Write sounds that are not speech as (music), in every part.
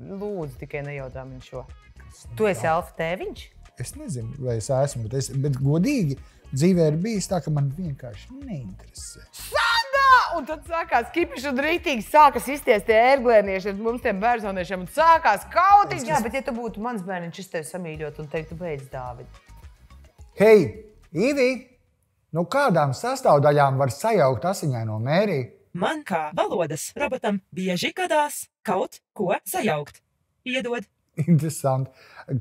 lūdzu, tikai nejautā man šo. Tu esi Alfa tēviņš? Es nezinu, vai es esmu, bet, es, bet godīgi dzīvē ir bijis tā, ka man vienkārši neinteresē. Sanda! Un tad sākās kipiši un rītīgi sākas izties tie ērglēnieši ar mums tiem bērzauniešiem un sākās kautiņš. Jā, bet ja tu būtu mans bērniņš, es tevi samīļot un teiktu, beidz Dāvid. Hei, Ivi! Nu kādām sastāvdaļām var sajaukt asiņaino mēriju? Man kā valodas robotam bieži gadās kaut ko sajaukt. Piedod, Interesanti.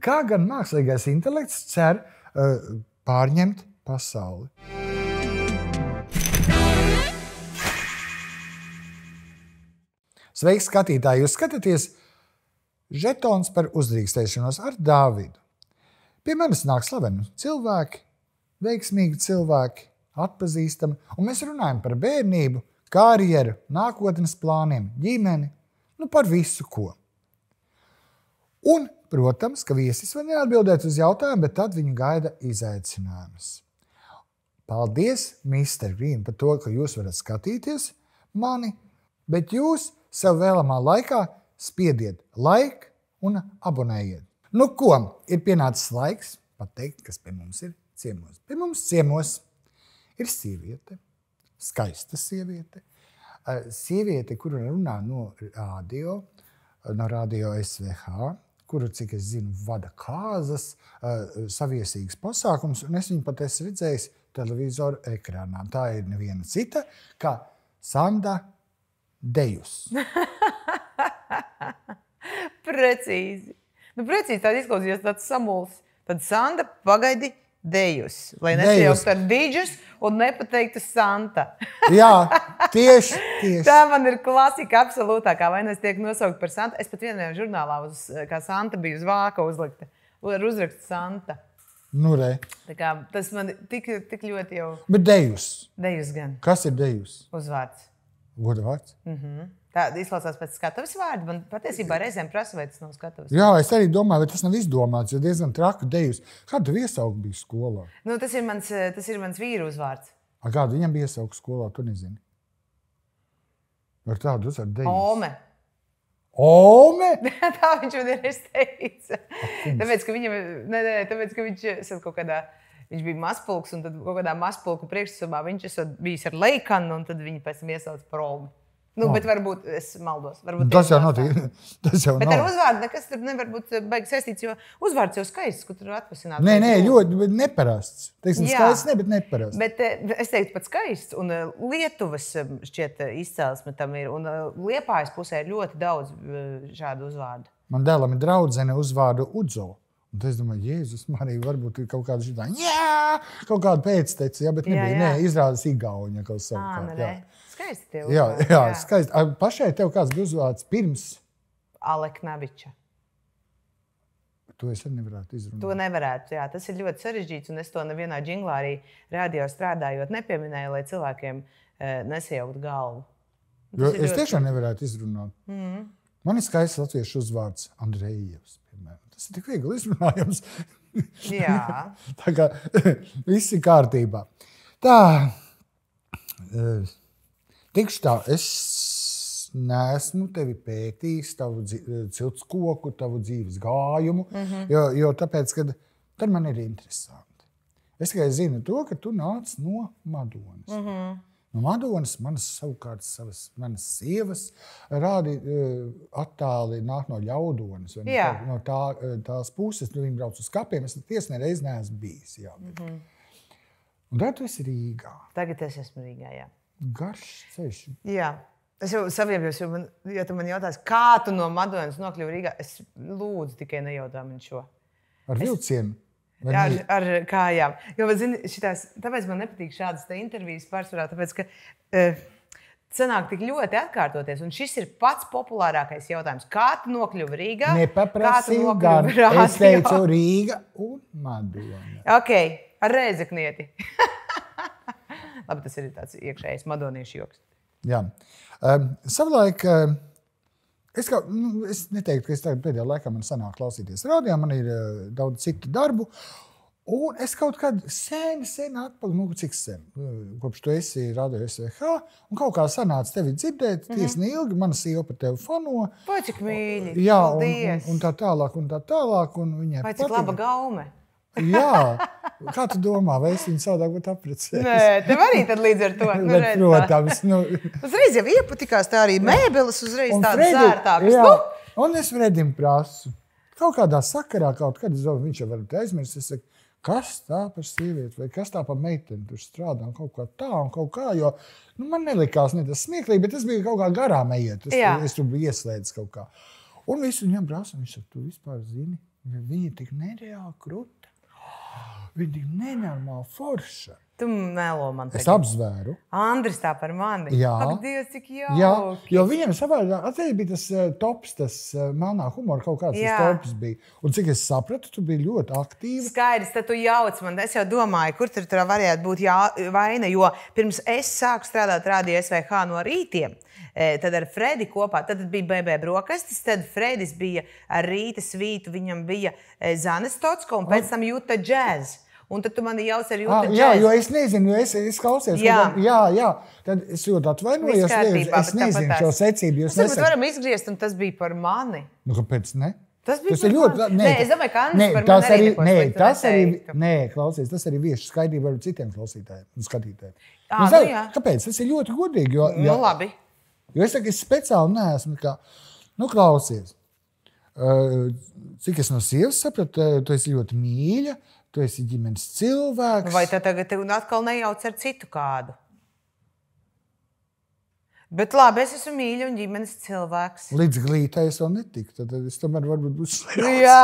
Kā gan mākslīgais intelekts cer uh, pārņemt pasauli? Sveiki, skatītāji! Jūs skatāties žetons par uzdrīkstēšanos ar Dāvidu. Pie manis nāk slaveni cilvēki, veiksmīgi cilvēki, atpazīstami, un mēs runājam par bērnību, karjeru, nākotnes plāniem, ģimeni, nu par visu ko. Un, protams, ka viesis var neatbildēt uz jautājumu, bet tad viņu gaida izaicinājums. Paldies, Mr. Green, par to, ka jūs varat skatīties mani, bet jūs sev vēlamā laikā spiediet laiku un abonējiet. Nu, ko ir pienācis laiks pateikt, kas pie mums ir ciemos? Pie mums ciemos ir sieviete, skaista sieviete, sieviete, kura runā no radio, no radio SVH, kuru, cik es zinu, vada kāzas, saviesīgas pasākums, un es viņu pat esmu redzējis televizoru ekrānā. Tā ir neviena cita kā Sanda Dejus. (laughs) Precīzi. Nu, precīzi tāda izklausījās tāds samuls. Tad Santa pagaidi dejus, lai nesajauktu dīdžus un nepateiktu Santa. (laughs) Jā, tieši, tieši. Tā man ir klasika absolūtākā. Vai nu es tiek nosaukt par Santa? Es pat vienā žurnālā, uz, kā Santa bija uz vāka uzlikta, ar uzrakstu Santa. Nu, re. Tā kā, tas man tik, tik ļoti jau Bet Dejus. dejus gan Kas ir Dejus? uzvārds. Goda vārds. Tā izklausās pēc skatuves vārda. Man patiesībā reizēm prasa, vai tas nav skatuves. Jā, es arī domāju, vai tas nav izdomāts, jo diezgan traki Dejus. Kādu iesauku bija skolā? Nu, tas, ir mans, eh, tas ir mans vīru uzvārds. A, kādu viņam bija iesauku skolā, tu nezini. Ar tādu uzvārdu Dejus. Ome. Ome! (laughs) Tā viņš man ir teicis. Tāpēc, ka viņam ne, ne, tāpēc, ka viņš esat kaut kādā. Viņš bija mazpulks, un tad kaut kādā mazpulku priekšstāvā viņš bijis ar leikanu, un tad viņi pēc tam iesauca par Olmu. Nu, Oh. bet varbūt es maldos. Varbūt Tas jau tik. (laughs) Tas jau Bet ar nav. uzvārdu nekas tur nevar būt eh, saistīts, jo uzvārds jau skaists, ko tur atvasināt. Nē, nē, ļoti neparasts. Teiksim, Jā. skaists, ne, bet neparasts. Bet eh, es teiktu, pat skaists. Un eh, Lietuvas šķiet izcelsme tam ir. Un Liepājas pusē ir ļoti daudz šādu uzvārdu. Man dēlam ir draudzene uzvārdu Udzo. Un es domāju, Jēzus, man arī varbūt ir kaut kāda šitā, jā, kaut kāda pēctece, jā, bet Jā, nebija. jā. Nē, izrādās Igauņa kaut savukārt. nu, Jā? Skaisti tie jā, uzvārdi, jā skaisti. A, Pašai tev kāds bija uzvārds pirms, Aleknaviča. to es arī nevarētu izrunāt. To nevarētu. Jā, tas ir ļoti sarežģīts, un es to nevienā jinglā arī radio strādājot, nepieminēju, lai cilvēkiem e, nesajauktu galvu. Jo Tas ir es ļoti- tiešām nevarētu izrunāt. Mm. Man ir skaists latviešu uzvārds Andrejevs. Tas ir tik viegli izrunājams. (laughs) Jā, (laughs) Tā kā (laughs) viss ir kārtībā. Tā, tikšu tā, es neesmu tevi pētījis, tavu cilts koku, tavu dzīves gājumu, mm -hmm. jo, jo tāpēc, kad tad man ir interesanti. Es tikai zinu to, ka tu nāc no Madonas. Mm -hmm. No Madonas manas savukārt savas, manas sievas rādi eh, attāli nāk no ļaudonas. No tā, eh, tās puses, nu viņi brauc uz kapiem. Es tiesnē reiz neesmu bijis. Jā, bet... mm -hmm. Un tad tu esi Rīgā. tagad es esmu Rīgā. Jā. Garš ceļš. Jā. Es jau savienojos, jo man, ja tu man jautās, kā tu no Madonas nokļuvi Rīgā, es lūdzu tikai nejautā man šo. Ar vilcienu. vai Ar, ar kājām. Jo, zini, šitās, tāpēc man nepatīk šādas te intervijas pārsvarā, tāpēc, ka uh, sanāk tik ļoti atkārtoties. Un šis ir pats populārākais jautājums. Kā tu nokļuvi Rīgā? Nepaprasīju nokļuvi Es teicu Rīga un Madona. Ok, ar rēzeknieti. (laughs) Labi, tas ir tāds iekšējs madoniešu joks. Jā. Um, savulaik, um, es, kā, nu, es neteiktu, ka es pēdējā laikā man sanāk klausīties radio, man ir uh, daudz citu darbu. Un es kaut kādā sen, sen atpakaļ, nu, cik sen, kopš tu esi radījis SVH, un kaut kā sanāca tevi dzirdēt, Mhm. tiesni ilgi, mana sieva par tevi fano. Vai cik mīļi? Jā, un, un, un tā tālāk, un tā tālāk. Un Vai cik patika. laba gaume? Jā, kā tu domā, vai es viņu savādāk būtu apprecējis? Nē, tev arī tad līdz ar to. Nu, Bet, redz, protams, nu, Uzreiz jau iepatikās tā arī mēbeles, uzreiz tādas jā, Nu, Un es Fredim prasu. Kaut kādā sakarā, kaut kad es domāju, viņš jau varbūt aizmirst. Es saku, kas tā par sievieti, vai kas tā par meiteni tur strādā, un kaut kā tā, un kaut kā. Jo, nu, man nelikās ne tas smieklīgi, bet tas bija kaut kā garām ejiet. Es, Jā. es tur biju ieslēdzis kaut kā. Un visu viņam prasa, viņš saka, tu vispār zini, viņa tik nereāli krūta. Viņa ir nenormāli forša. tu melo man. Es tagad. apzvēru. Andris tā par mani. Jā. Ak, Dievs, cik jauki. Jā, jo viņam savā atcerībā bija tas uh, tops, tas uh, melnā humora kaut kāds tops bija. Un cik es sapratu, tu biji ļoti aktīvs. Skaidrs, tad tu jauc man. Es jau domāju, kur tur tā varētu būt jā, vaina. Jo pirms es sāku strādāt Rādio SVH no rītiem, eh, tad ar Fredi kopā tad bija BB brokastis, tad Fredis bija ar rīta svītu, viņam bija eh, Zanes Totsko un pēc tam Juta Jazz. Un tad tu mani jauc ar Ah, Juta jā, jo es nezinu, jo es, es klausījos, Jā. kaut jā, jā. Tad es ļoti atvainojos. Es, es bet nezinu šo secību. Jūs Mēs varam izgriezt, un tas bija par mani. Nu, kāpēc ne? Tas bija Tas ļoti. mani. Nē, es domāju, ka Andris Nē, tas arī nē, tas arī, nē, klausies, tas arī vieši skaidrība ar citiem klausītājiem un skatītājiem. Ā, Nu, nu. Kāpēc? Tas ir ļoti godīgi. Jo, Nu, labi. Jo es saku, es speciāli neesmu. Kā, nu, klausies, cik es no sievas sapratu, tu esi ļoti mīļa, tu esi ģimenes cilvēks. Vai tad tagad tev atkal nejauc ar citu kādu? Bet labi, es esmu mīļa un ģimenes cilvēks. Līdz glītai es vēl netiku. Tad es tomēr varbūt būšu (laughs) slēgts. Jā,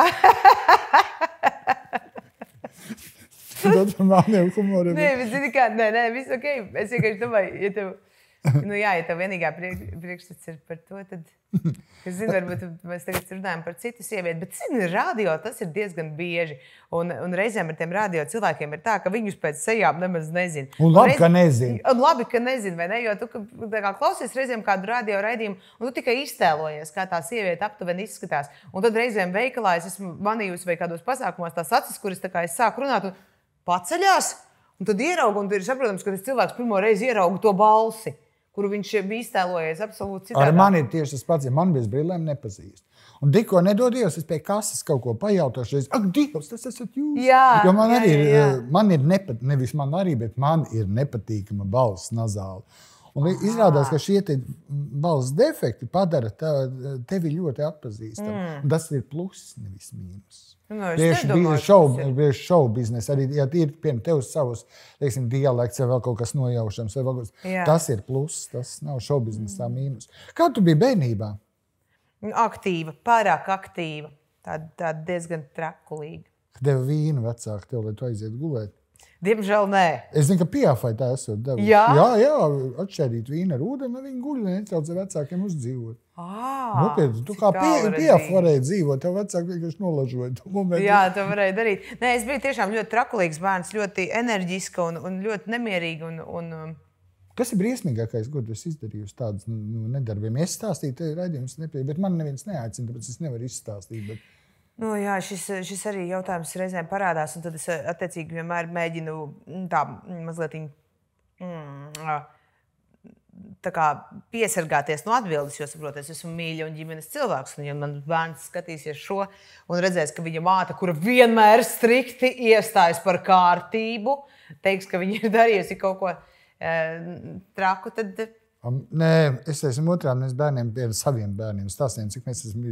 Tad ar melniem humoriem. nē, bet zini, kā, nē, nē, viss ok. Es vienkārši domāju, ja tev, nu jā, ja tev vienīgā priek- priekšstats ir par to, tad, es zinu, varbūt mēs tagad runājam par citu sievieti, bet, zini, radio tas ir diezgan bieži. Un, un reizēm ar tiem radio cilvēkiem ir tā, ka viņus pēc sejām nemaz nezina. Un labi, reiz- ka nezini. Un labi, ka nezinu, vai ne? Jo tu kā klausies reizēm kādu radio raidījumu, un tu tikai iztēlojies, kā tā sieviete aptuveni izskatās. Un tad reizēm veikalā es esmu manījusi vai kādos pasākumos tās acis, kuras tā kā es sāku runāt, un paceļās. Un tad ieraugu, un tad ir saprotams, ka tas cilvēks pirmo reizi ierauga to balsi, kuru viņš bija iztēlojies absolūti citādi. Ar mani ir tieši tas pats, ja man bez brīvlēm nepazīst. Un tikko nedodies, es pie kases kaut ko pajautāšu. Es, ak, Dievs, tas esat jūs! Jā, jo man jā, arī ir, jā, jā. eh, man ir nepat, nevis man arī, bet man ir nepatīkama balss nazāla. Un izrādās, ka šie balss defekti padara tevi ļoti atpazīstamu. Mm. Tas ir pluss, nevis mīnus. Nu, Tieši ka šovu biznesa. Arī, ja ir piemēram tevs savs teiksim, dialekts vai kaut kas nojaušams, vai kaut kas, tas ir pluss, tas nav šovu biznesā mīnus. Kā tu biji bērnībā? Nu, Aktīva, pārāk aktīva. Tāda, tāda diezgan trakulīga. Kad deva vīnu vecāki tev, lai tu aizietu gulēt. Diemžēl nē. Es zinu, ka piafai tā esot devusi. Jā? jā, jā atšķirīt vīnu ar ūdeni, lai viņi guļ, netraucē vecākiem uzdzīvot. Ah, Nopietni, tu kā piafai varēji dzīvot, tev vecāki vienkārši nolažoja. Jā, to varēja darīt. Nē, es biju tiešām ļoti trakulīgs bērns, ļoti enerģisks un, un ļoti nemierīgs. Un, un, um, Kas ir briesmīgākais, ko tu esi izdarījusi tādus nu, nu, nedarbiem? Es stāstīju, te raidījums nepieeja, bet man neviens neaicina, tāpēc es nevaru izstāstīt. Bet... nu, jā, šis, šis arī jautājums reizēm parādās, un tad es attiecīgi vienmēr mēģinu mm, tā mm, mazliet mm, tā kā piesargāties no atbildes, jo, saprotiet, es esmu mīļa un ģimenes cilvēks. Un, ja man bērns skatīsies šo un redzēs, ka viņa māte, kura vienmēr strikti iestājas par kārtību, teiks, ka viņa ir darījusi kaut ko e, traku, tad Am, Nē, es esmu otrā. Mēs bērniem, saviem bērniem stāstījām, cik mēs esam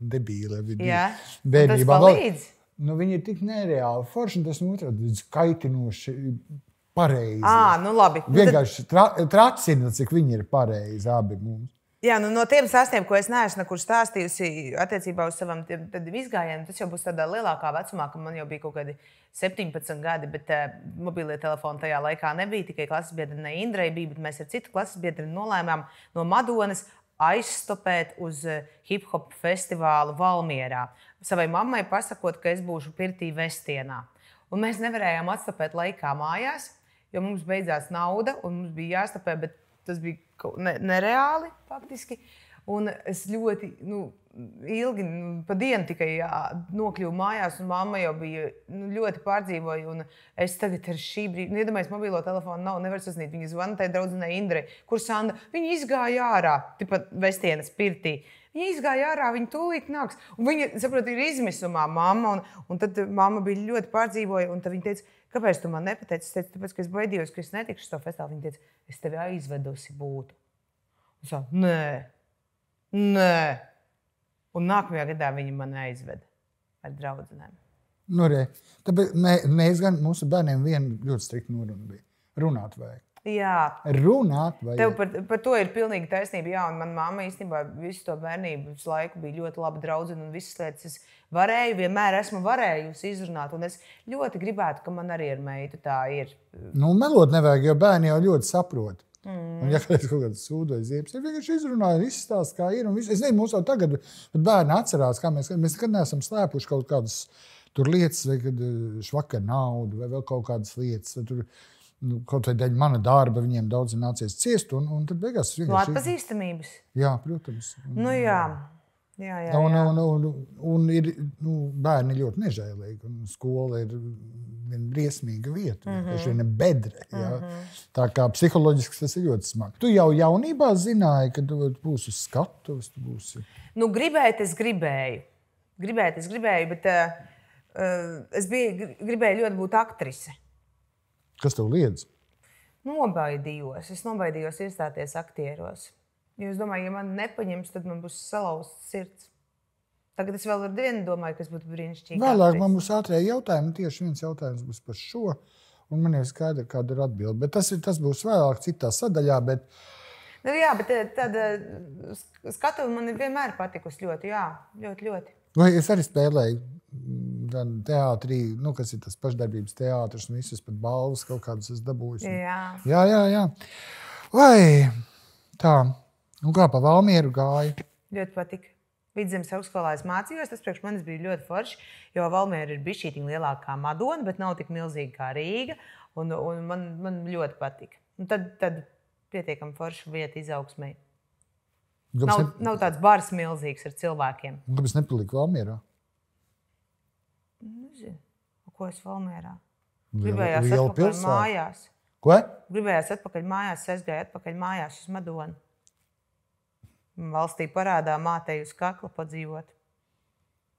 debīli. jā, Un bērnībā. palīdz. Nu, viņi ir tik nereāli forši, un tas no otrādi kaitinoši, pareizi. À, nu labi. Nu, Vienkārši tra, tracina, cik viņi ir pareizi abi mums. Jā, nu, no tiem stāstiem, ko es neesmu nekur stāstījusi attiecībā uz tādiem izgājieniem, tas jau būs tādā lielākā vecumā, kad man jau bija kaut kādi 17 gadi, bet uh, mobilie telefoni tajā laikā nebija. Tikai klases biedrene Indrai bija, bet mēs ar citu klases biedru nolēmām no Madonas aizstopēt uz uh, hip hop festivālu Valmierā. Savai mammai pasakot, ka es būšu pirtī Vestienā. Un mēs nevarējām atstopēt laikā mājās, jo mums beidzās nauda un mums bija jāstopē, bet tas bija ne, nereāli faktiski. Un es ļoti nu, ilgi, nu, pa dienu tikai jā, nokļuvu mājās, un mamma jau bija nu, ļoti pārdzīvoja. un Es tagad ar šī brīža, nu, iedomājieties, mobilo telefonu nav, nevar sasniegt. Viņa zvana tai draudzenei Indrai, kur Sanda, viņa izgāja ārā, tipat Vestienas pirtī. Viņa izgāja ārā, viņa tūlīt nāks. Un viņa, saprot, ir izmisumā mamma, un, un tad mamma bija ļoti pārdzīvoja, un tad viņa teica, kāpēc tu man nepateici? Es teicu, tāpēc, ka es baidījos, ka es netikšu to festivālu. Viņa teica, es tevi aizvedusi būtu. Es saku, nē, nē. Un nākamajā gadā viņi man aizveda ar draugiem. Nu, re. Tāpēc mē, mēs gan mūsu bērniem vienu ļoti striktu norunu bija. Runāt vajag. Jā, Runāt vajag. Tev par, par to ir pilnīgi taisnība. Jā, un manā mamma īstenībā visu to bērnības laiku bija ļoti laba draudzene un visas lietas es varēju, vienmēr esmu varējusi izrunāt. Un es ļoti gribētu, ka man arī ar meitu tā ir. Nu, melot nevajag, jo bērni jau ļoti saprot. Mm. Un, ja kādreiz kaut kāda sūdojas, ziepes, ir vienkārši izrunāja, izstāsta, kā ir. Es nezinu, mums jau tagad, bet bērni atcerās, kā mēs, mēs nekad neesam slēpuši kaut kādas tur lietas, vai kad eh, švakar naudu, vai vēl kaut kādas lietas. Tur, nu, kaut vai dēļ mana darba viņiem daudz nācies ciest, un, un tad beigās es No vienkārši. atpazīstamības. Jā, protams. Nu, jā. Jā, jā, Un, jā. un, un, un ir nu, bērni ļoti nežēlīgi. un Skola ir viena briesmīga vieta. Mm. -hmm. Viena bedre. Ja? Mm -hmm. Tā kā psiholoģiski tas ir ļoti smagi. Tu jau jaunībā zināji, ka tu būsi uz skatuves. tu būsi- Nu, gribēt, es gribēju. Gribēt, es gribēju, bet uh, es biju, gr- gribēju ļoti būt aktrise. Kas tev liedz? Nobaidījos. Es nobaidījos iestāties aktieros. Jo es domāju, ja man nepaņems, tad man būs salauzta sirds. Tagad es vēl ar vienu domāju, kas būtu brīnišķīgi. Vēlāk man būs ātrāk jautājumi. Tieši viens jautājums būs par šo. Un man ir skaidrs, kāda ir atbilde. Bet tas, ir, tas būs vēlāk, citā sadaļā. Bet Nu, jā, bet eh, tāda skatu man ir vienmēr patikusi ļoti, jā, ļoti, ļoti. vai es arī spēlēju mm, teātrī, nu, kas ir tas pašdarbības teātris, un visas pat balvas kaut kādas es dabūju. Jā. Jā, jā, jā. Vai tā, un kā pa Valmieru gāja? Ļoti patika. Vidzemes augstskolā es mācījos. Tas priekš manis bija ļoti forši, jo Valmiera ir bijusi šī lielākā Madona, bet nav tik milzīga kā Rīga. Un, un man, man ļoti patika. Un tad, tad pietiekami forša vieta izaugsmē. Kāpēc, Nav, ne, nav tāds bars milzīgs ar cilvēkiem. kāpēc nepalika Valmierā? Nezinu, ko es Valmierā. Gribējās atpakaļ pilsēta. mājās. Ko? Gribējās atpakaļ mājās, es aizgāju atpakaļ mājās uz Madonu. Valstī parādā mātei uz kakla padzīvot.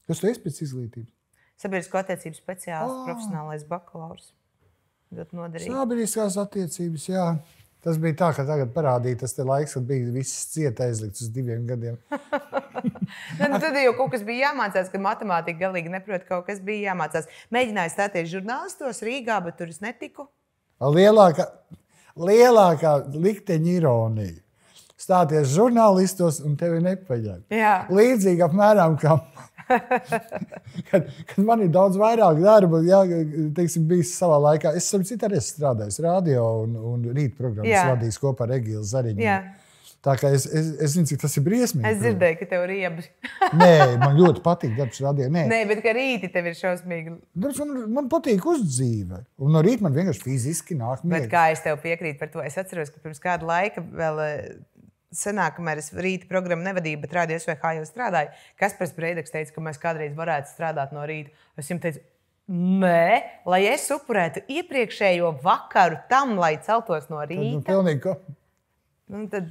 Kas tu esi pēc izglītības? Sabiedrisko attiecību speciālists, Ah. profesionālais bakalaurs. Ļoti noderīgi. Sabiedriskās attiecības, jā. Tas bija tā, ka tagad parādīja tas laiks, kad bija viss cieta aizlikts uz diviem gadiem. (laughs) (laughs) Nu, tad jau kaut kas bija jāmācās, ka matemātika galīgi neprot, kaut kas bija jāmācās. Mēģināju stāties žurnālistos Rīgā, bet tur es netiku. Lielākā, lielākā likteņa ironija. Stāties žurnālistos un tevi nepaņem. Līdzīgi apmēram kā. (laughs) kad, kad man ir daudz vairāk darba, jā, teiksim, bijis savā laikā. Es esmu citur arī strādājis radio un, un rītprogrammas Jā. vadījis kopā ar Egilu Zariņu. Jā. Tā kā es, es, es zinu, cik tas ir briesmīgi. Es dzirdēju, ka tev ir riebas. (laughs) Nē, man ļoti patīk darbs radio. Nē, Nē, bet ka rīti tev ir šausmīgi. Darbs man, man patīk uzdzīve. Un no rīta man vienkārši fiziski nāk Bet miegs. kā es tev piekrītu par to, es atceros, ka pirms kāda laika vēl. Senāk, kamēr es rīta programmu nevadīju, bet rādījos, vai kā jau strādāju, Kaspars Breidaks teica, ka mēs kādreiz varētu strādāt no rīta. Es viņam teicu, nē, lai es upurētu iepriekšējo vakaru tam, lai celtos no Nu, rīta. pilnīgi ko- Nu, tad,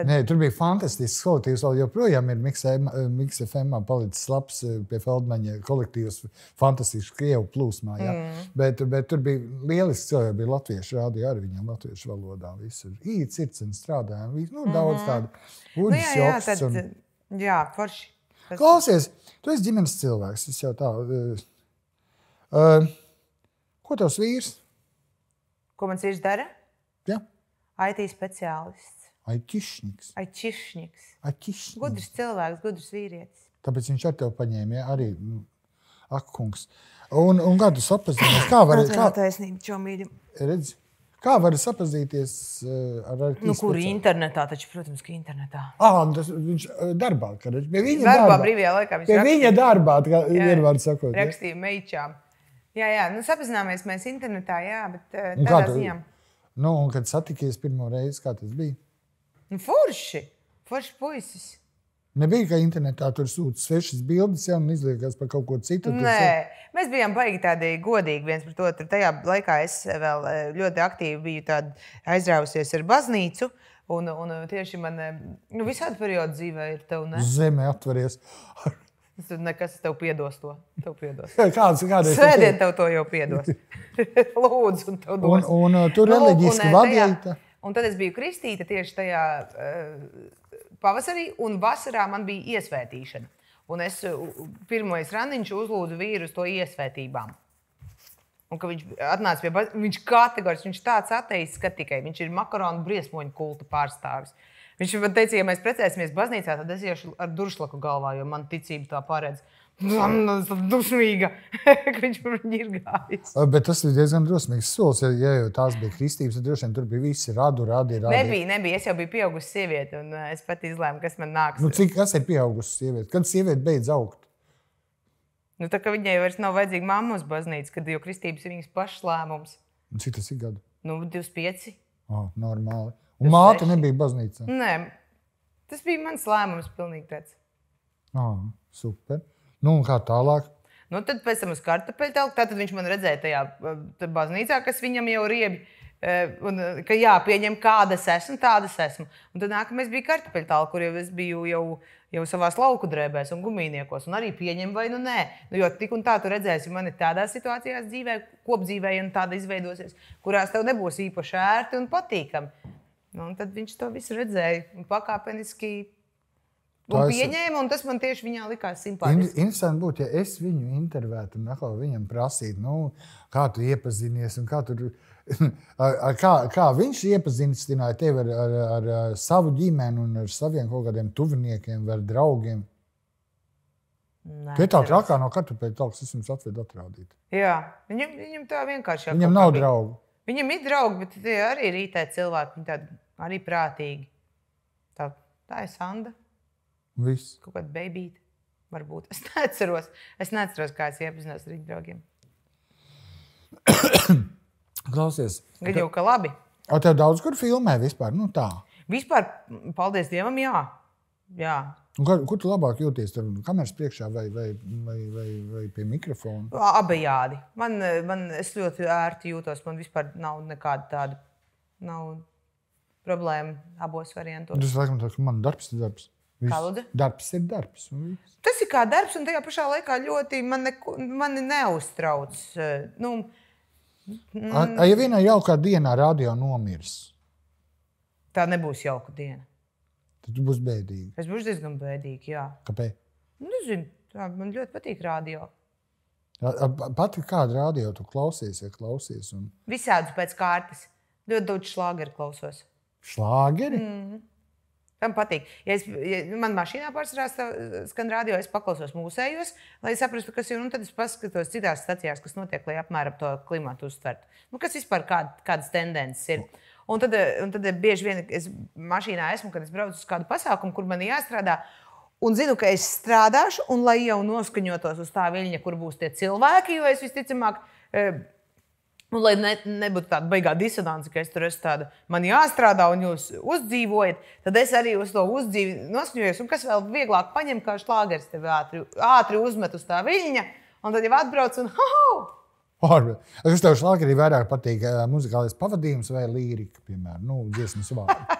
tad, Nē, tur bija fantastisks kolektīvs. Vēl joprojām ir Mikls FM, palicis labs eh, pie Feldmaņa kolektīvs. Fantastisks krievu plūsmā. Ja? Mm. Bet, bet tur bija lielisks cilvēki, bija latviešu rādio ar viņiem, latviešu valodā. Visur īsi sirds strādājām. vis- Nu, daudz tādu nu, uģis, jā, jā, joks tad, un- jā, forši. Tas- Klausies, tu esi ģimenes cilvēks. Es jau tā. Uh, ko tavs vīrs? Ko mans vīrs dara? Ja? IT speciālists, Ai, kišņiks. aičišņiks. Ai, kišņiks. Gudrs cilvēks, gudrs vīrietis. Tāpēc viņš ar tevi paņēma arī akungs. Un, un kā tu sapazinies? Kā var, kā, taisnība, čomīļi. redz, kā var sapazīties ar ar Nu, kur internetā, taču, protams, ka internetā. Ah, tas, viņš darbā, kad viņš pie viņa Darbā, darbā. brīvajā laikā viņš rakstīja- viņa darbā, kā Jā. ir var sakot. Ja? rakstīja meičām. Jā, jā, nu, sapzināmies mēs internetā, jā, bet tādā ziņā. Nu, un kad satikies pirmo reizi, kā tas bija? Nu, forši, forši puisis. Nebija, ka internetā tur sūta svešas bildes, jau un izliekas par kaut ko citu. tur Nē, mēs bijām baigi tādi godīgi viens pret otru. Tajā laikā es vēl eh, ļoti aktīvi biju aizrāvusies ar baznīcu. Un, un tieši man eh, nu, visādi periodi dzīvē ir tev, ne? Zeme atveries. Es tur nekas tev piedos to. Tev piedos. (laughs) Kāds kādreiz Svētdien tev to jau piedos. (laughs) Lūdzu, un tev dos. un uh, tur Nu, reliģiski un, eh, vadīta. tajā- Un tad es biju kristīta tieši tajā uh, pavasarī, un vasarā man bija iesvētīšana. Un es uh, pirmoreiz randiņš uzlūdzu vīru uz to iesvētībām. Un, viņš atnāca pie manis, viņš kategoriski, viņš tāds ateicis, ka tikai viņš ir makaronu briesmoņu kulta pārstāvis. Viņš man teica, ja mēs precēsimies baznīcā, tad es iešu ar duršlaku galvā, jo man ticība tā paredz. Tas ir dusmīga, ka viņš viņu ir gājis. Bet tas ir diezgan drosmīgs solis. Ja, ja jau tās bija kristības, tad droši vien tur bija visi radu, radi, radi. Nebija, nebija. Es jau biju pieaugusi sieviete, un uh, es pat izlēmu, kas man nāks. Nu, cik tas ir pieaugusi sieviete? Kad sieviete beidz augt? Nu, tā kā viņai vairs nav vajadzīga mamma uz baznīcu, kad jau kristības ir viņas pašas lēmums. Un Cik tas ir gadu? Nu, 25. Oh, normāli. Un māte seši. nebija baznīcā. Nē, tas bija mans lēmums, pilnīgi tāds. Oh, super. Nu, un kā tālāk? Nu, tad pēc tam uz kartupeļu telpu. Tad viņš man redzēja tajā tā baznīcā, kas viņam jau riebi. uh, Un, uh, ka jāpieņem, kāda es esmu, tāda es esmu. Un tad nākamais bija kartupeļu telpa, kur jau es biju jau, jau savā lauku drēbēs un gumijniekos. Un arī pieņem vai nu nē. Nu, jo tik un tā tu redzēsi mani tādās situācijās dzīvē, kopdzīvē, nu tāda izveidosies, kurās tev nebūs īpaši ērti un patīkami. Nu, un tad viņš to visu redzēja un pakāpeniski un pieņēma. Un tas man tieši viņā likās In, simpātiski. interesanti būtu, ja es viņu intervētu un atkal viņam prasītu, nu, kā tu iepazinies un kā, tur, (laughs) kā, kā viņš iepazīstināja tevi ar, ar, ar, ar savu ģimeni un ar saviem kaut kādiem tuviniekiem vai ar draugiem. Nē, Ka ir tā trakā no kartupeļu talks, es jums atvedu atraudīt. Jā, viņam, viņam tā vienkārši Viņam nav draugu. Viņam ir draugi, bet tie arī rītē cilvēki. Viņi tādi arī prātīgi. Tā, tā ir Sanda, Viss. kaut kāda beigta. Varbūt es neatceros. Es neatceros, kā es iepazinos ar viņu draugiem. (coughs) Klausies, Gan jau ka labi. o tev daudz kur filmē vispār? Nu, tā. Vispār, paldies Dievam, jā. jā. Kur, kur tu labāk jūties? Tur kameras priekšā vai, vai, vai, vai, vai pie mikrofona? Abejādi. Man, man es ļoti ērti jūtos. Man vispār nav nekāda tāda nav problēma abos variantos. Tas laikam tā, man darbs ir darbs. Darbs ir darbs. Tas ir kā darbs, un tajā pašā laikā ļoti man neko, mani neuztrauc. eh, Nu, a, ja vienā jaukā dienā radio nomirs, tā nebūs jauka diena. tad tu būsi bēdīgi. Es būšu diezgan bēdīgi. Jā. Kāpēc? Nezinu, tā, man ļoti patīk radio. Pati kādu radio tu klausies, ja klausies? Un... Visādus pēc kārtas. Ļoti daudz šlāgeru klausos. Šlāgeri? Mm. Man patīk. Ja es, ja man mašīnā pārsvarā skan radio, es paklausos mūsējos, lai saprastu, kas ir. Un tad es paskatos citās stacijās, kas notiek, lai apmēram to klimatu uztvertu. Nu, kas vispār kād, kādas tendences ir. Un tad, un tad bieži vien es mašīnā esmu, kad es braucu uz kādu pasākumu, kur man jāstrādā. Un zinu, ka es strādāšu, un lai jau noskaņotos uz tā viļņa, kur būs tie cilvēki, jo es visticamāk. eh, Un, lai ne, nebūtu tāda baigā disonance, ka es tur esmu tāda, man jāstrādā, un jūs uzdzīvojat, tad es arī uz to uzdzīvoju, noskaņojos. Un kas vēl vieglāk paņem, kā šlāgers, tev ātri, ātri uzmet uz tā viļņa, un tad jau atbrauc un hau! Orbe. Kas tev šlāgerī vairāk patīk? ā, Muzikālais pavadījums vai lírika, piemēram, nu, dziesmas vārds?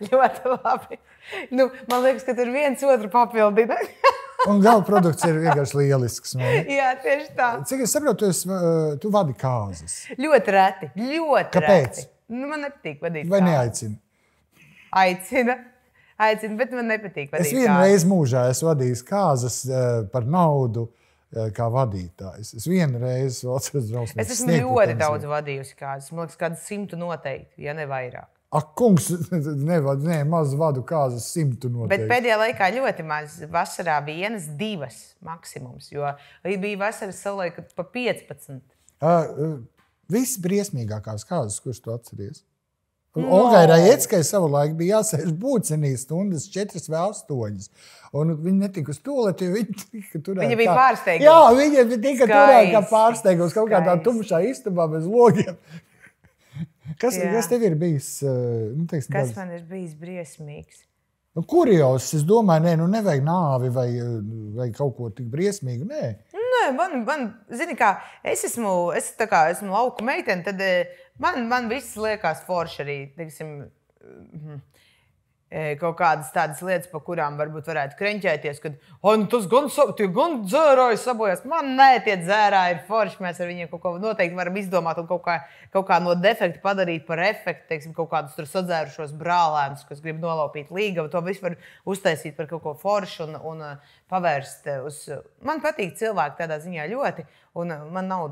(laughs) Ļoti labi. Nu, man liekas, ka tur viens otru papildina. (laughs) Un gala produkts ir vienkārši lielisks. vai ne? Jā, tieši tā. Cik es saprotu, tu, esi, ā, tu vadi kāzas. Ļoti reti. Ļoti Kāpēc? reti. Nu, man nepatīk vadīt. Vai kādu. neaicini? Aicina. Aicina, bet man nepatīk. Es vienu reizi mūžā esmu vadījis kāzas ā, par naudu. ā, Kā vadītājs. Es vienu reizi atceros, drausmīgi. Es esmu ļoti daudz vadījusi kādas. Man liekas, kādas simtu noteikti, ja ne vairāk. Ak, kungs, nevad, (laughs) ne, maz vadu kāzas simtu Bet noteikti. pēdējā laikā ļoti maz. Vasarā vienas, divas maksimums. Jo bija vasaras savulaik pa 15. Uh, Viss briesmīgākās kāzas, kuras tu atceries. No. Olgai Rajeckai savulaik bija jāsēž būcenī stundas 4 vai 8. Un viņi netika uz to, jo viņi tika turēti. Viņa bija kā- pārsteigums. Jā, viņa tika turēta kā pārsteigums kaut kādā tumšā istabā bez logiem. Kas, Jā. kas tev ir bijis? eh, Nu, teiksim, Kas tāds- man ir bijis briesmīgs? Nu, Kurjos, es domāju, nē, nu nevajag nāvi vai, eh, vai kaut ko tik briesmīgu. Nē, Nē, man, man zini, kā es esmu, es kā esmu lauka meitene, tad eh, man, man viss liekas forši arī. Teiksim, mhm, eh, Kaut kādas tādas lietas, par kurām varbūt varētu krenķēties, kad nu tas gan, sa- tie gan dzērāji sabojās. Man nē, tie dzērāji ir forši. Mēs ar viņiem kaut ko noteikti varam izdomāt un kaut kā, kaut kā no defekta padarīt par efektu. Teiksim, kaut kādus tur sadzērušos brālēnus, kas grib nolaupīt līgavu. To visu var uztaisīt par kaut ko foršu un, un pavērst uz. Man patīk cilvēki tādā ziņā ļoti. Un eh, man nav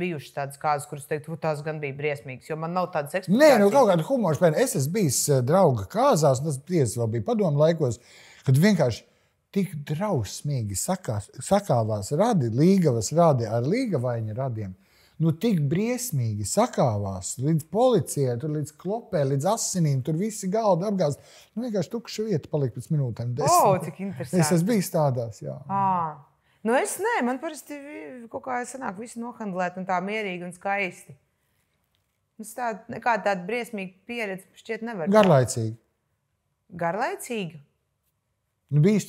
bijušas tādas kārtas, kuras teiktu, tās gan bija briesmīgas, jo man nav tādas Nē eksperimentācijas. nu, kaut kāda humora spēja. Es esmu bijis eh, drauga kāzās, un tas tiesa vēl bija padomu laikos, kad vienkārši tik drausmīgi sakās, sakāvās radi, līgavas radi ar līgavaņa radiem. Nu, tik briesmīgi sakāvās līdz policijai, tur līdz klopē, līdz asinīm. Tur visi galdi apgāzti. Nu, vienkārši tukša vieta palika pēc minūtēm. O, desmit. cik es interesanti. esmu bijis tādās. Jā. À. Nu es nē, man parasti kaut kā sanāk, visu nohandlēt un tā mierīgi un skaisti. Es tādu nekādu tādu briesmīgu pieredzi šķiet nevaru. Garlaicīgi. Garlaicīgi. Nu, bija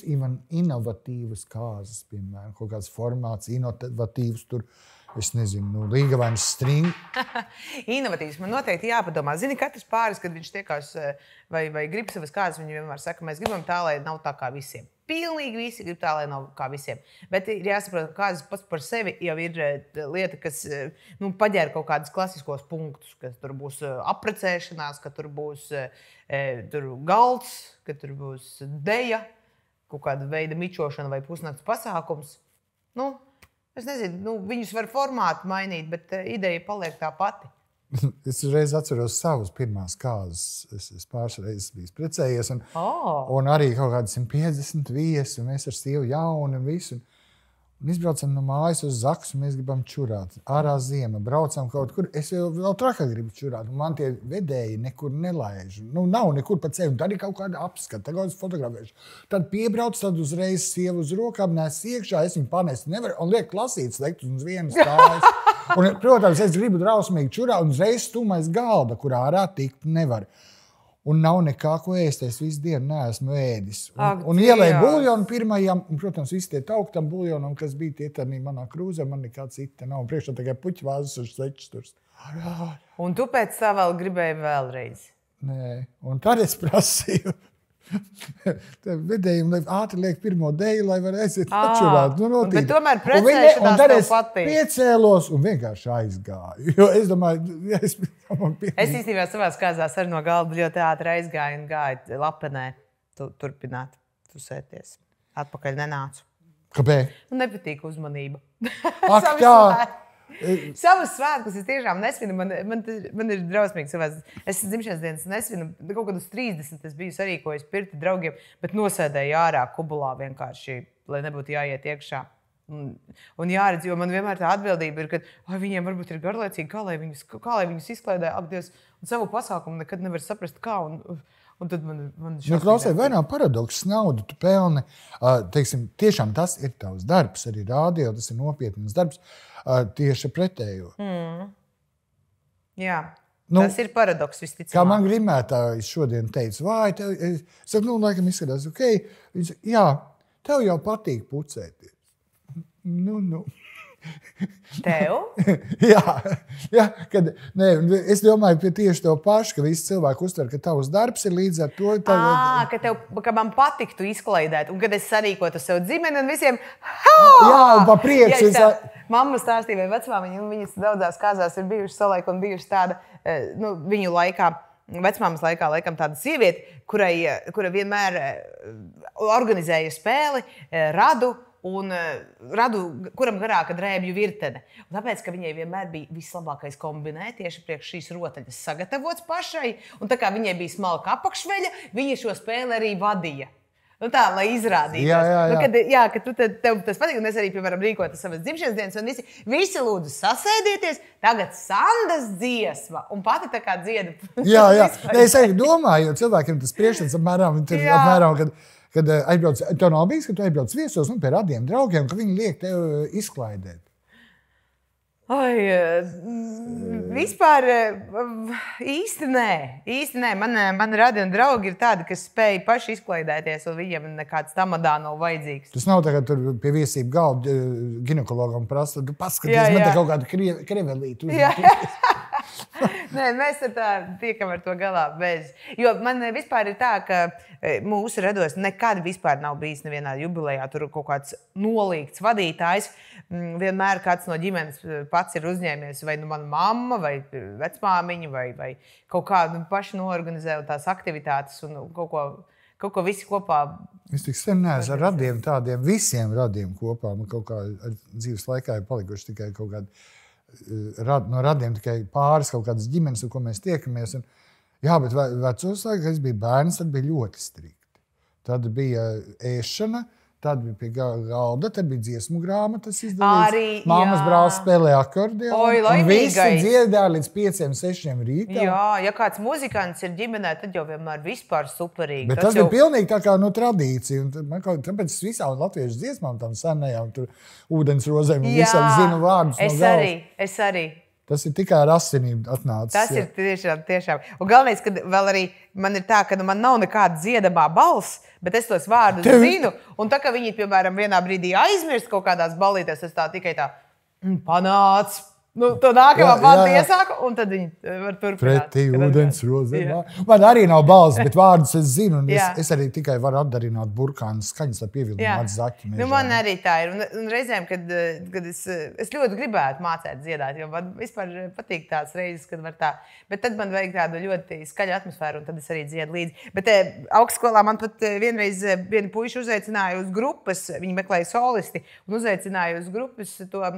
inovatīvas kārtas, piemēram, kaut kāds formāts, inovatīvs. Tur, es nezinu, nu, līgavainas stringi. (laughs) Inovatīvs man noteikti jāpadomā. Zini, katrs pāris, kad viņš tiekās eh, vai, vai grib savas kārtas, viņi vienmēr saka, mēs gribam tā, lai nav tā kā visiem. Pilnīgi visi grib tā, lai nav kā visiem. Bet ir jāsaprot, ka kāds pats par sevi jau ir eh, lieta, kas eh, nu, paģēra kaut kādus klasiskos punktus, ka tur būs apprecēšanās, ka tur būs tur galds, ka tur būs deja, kaut kāda veida mičošana vai pusnakts pasākums. Nu, es nezinu, nu, viņus var formātu mainīt, bet eh, ideja paliek tā pati. (laughs) Es reiz atceros savus pirmās kārtas. Es, es pāris reizes biju precējies. Un, Oh. un arī kaut kādi 150 viesi, un mēs ar sievu jaunu un visu. Un izbraucam no mājas uz Zaksu, mēs gribam čurāt. Ārā zima, braucam kaut kur. Es jau vēl trakāk gribu čurāt, un man tie vedēji nekur nelaiž. Nu, nav nekur pa ceļu, un tad ir kaut kāda apskata, tagad es fotografēšu. Tad piebrauc, tad uzreiz sievu uz rokām, nes iekšā, es viņu panest nevaru, un liek lasīt slēgt uz vienas stājas. (laughs) Un, protams, es gribu drausmīgi čurāt, un uzreiz stumais galda, kurā ārā tikt nevar. Un nav nekā, ko ēst. Es visu dienu neesmu ēdis. Un, Ak, un ielēju buļbuļsāļu pirmajam, un, protams, visi tie tauktam buļbuļsāļam, kas bija tie tādā manā krūzē, man nekā cita nav. Priekšā tikai puķu vāzes un svečs tur. Un tu pēc tam vēl gribēji vēlreiz. Nē, un tad es prasīju. (laughs) Vidējiem, ātri liek pirmo dēļu, lai varētu aiziet atšķirāt. Nu, bet tomēr precēšanās tev es patīk. Piecēlos un vienkārši aizgāju. Jo es domāju, ja es (laughs) Es īstenībā savā kārzās arī no galda ļoti ātri aizgāju un gāju lapenē, tu, turpināt, tusēties. Atpakaļ nenācu. Kāpēc? Man nepatīk uzmanība. (laughs) Ak, tā! (laughs) Savus svētkus es tiešām nesvinu. Man, man, man ir drausmīgi. Savās, es dzimšanas dienas nesvinu. Kaut kādus 30 es biju sarīkojis pirti draugiem, bet nosēdēju ārā kubulā vienkārši, lai nebūtu jāiet iekšā. Un, un jāredz, jo man vienmēr tā atbildība ir, ka "Ai, viņiem varbūt ir garlaicīgi, kā lai viņus, kā lai viņus izklaidē, Dievs, un savu pasākumu nekad nevar saprast, kā. Un, un tad man, man Nu, Klausies, vai nav paradoks? Naudu tu pelni. Teiksim, tiešām tas ir tavs darbs, arī rādio, tas ir nopietns darbs. Tieši pretējo. Jā, Nu, tas ir paradoks visticamāk. Kā man grimētājs šodien teica, vai tev, es saku, nu, laikam izskatās, ok, viņš saka, jā, tev jau patīk pucēties. Nu, nu. Tev? (laughs) jā, jā kad, ne, es domāju, tieši to pašu, ka visi cilvēki uztver, ka tavs darbs ir līdz ar to. Tā, À, ka, tev, ka man patiktu izklaidēt, un kad es sarīkotu sev ģimeni un visiem. Jā, un pa prieks es- tā, Mamma stāstīja, vai vecmāmiņa, un viņas daudzās kāzās ir bijušas salaik un bijušas tāda, eh, nu, viņu laikā. Vecmāmas laikā, laikam, tāda sieviete, kurai, eh, kura vienmēr eh, organizēja spēli, radu un eh, radu, kuram garāka drēbju virtene. Un tāpēc, ka viņai vienmēr bija vislabākais kombinēt tieši priekš šīs rotaļas sagatavots pašai, un tā kā viņai bija smalka apakšveļa, viņa šo spēli arī vadīja. Nu tā, lai izrādītu, Nu, jā. kad, jā, ka tu tad, tev tas patīk. Es arī, piemēram, rīkoju savas dzimšanas dienas, un visi, visi lūdzu sasēdieties. Tagad Sandas dziesma, un pati tā kā dzieda. Jā, jā. (laughs) Nē, es domāju, jo cilvēkiem tas priekšstats apmēram ir apmēram. Kad, Kad eh, aizbrauc, tev nav bijis, ka tu aizbrauc viesos nu, pie radiem draugiem, ka viņi liek tev eh, izklaidēt. Ai, eh, vispār īsti nē. Īsti nē. Man, man radi un draugi ir tādi, kas spēj paši izklaidēties, un viņiem nekāds tamadā nav vajadzīgs. Tas nav tā, ka tur pie viesību galda ginekologam prasa, paskaties, man te kaut kāda krie- krevelīte. Jā. uzmet. (laughs) (laughs) Nē, mēs tā tiekam ar to galā. Bez. Jo man eh, vispār ir tā, ka eh, mūsu rados nekad vispār nav bijis nevienā jubilejā. Tur kaut kāds nolīgts vadītājs. Mm, Vienmēr kāds no ģimenes eh, pats ir uzņēmies, vai nu mana mamma, vai vecmāmiņa, vai, vai kaut kādu nu, pašu norganizēju tās aktivitātes un nu, kaut ko, kaut ko visi kopā. Es tik sen neesmu ar radiem tādiem, visiem radiem kopā. Man kaut kā dzīves laikā ir palikuši tikai kaut kādi rad, no radiem, tikai pāris kaut kādas ģimenes, ar ko mēs tiekamies. Un, jā, bet ve- vecos laikos, kad es biju bērns, tad bija ļoti strikti. Tad bija ēšana. Tad bija pie ga- galda, tad bija dziesmu grāmatas izdevuma. Arī, Māmas brālis spēlēja akordeonu. Oi, visi dziedāja līdz 5, 6 rītā. Jā, ja kāds muzikants ir ģimenē, tad jau vienmēr vispār superīgi. Bet tas jau... bija pilnīgi tā kā no tradīcija. un tad Man kaut tāpēc es visām latviešu dziesmām, tām senajām, tur ūdens rozēm, visam zinu vārdus. Es no galvas. arī, es arī. Tas ir tikai ar asinīm atnācis. Tas jā. ir tiešām, tiešām. Un galvenais, ka vēl arī man ir tā, ka nu, man nav nekāda dziedamā balss, bet es tos vārdus Tev- zinu. Un tā kā viņi, piemēram, vienā brīdī aizmirst kaut kādās balītēs, es tā tikai tā mm, panācu. Nu, to nākamā panta iesāku, un tad viņi eh, var turpināt. Pretī ūdens rozēm. Man arī nav balss, bet (laughs) vārdus es zinu. Es, es arī tikai varu atdarināt burkānu skaņas, lai pievilinātu zaķi. Nu, man arī tā ir. Un, un reizēm, kad, eh, kad es, eh, es ļoti gribētu mācīt dziedāt, jo man vispār patīk tās reizes, kad var tā. Bet tad man vajag tādu ļoti skaļu atmosfēru, un tad es arī dziedu līdzi. Bet eh, augstskolā man pat vienreiz viena puiša uzaicināja uz grupas, viņi meklēja solisti, un uzaicināja uz grupas to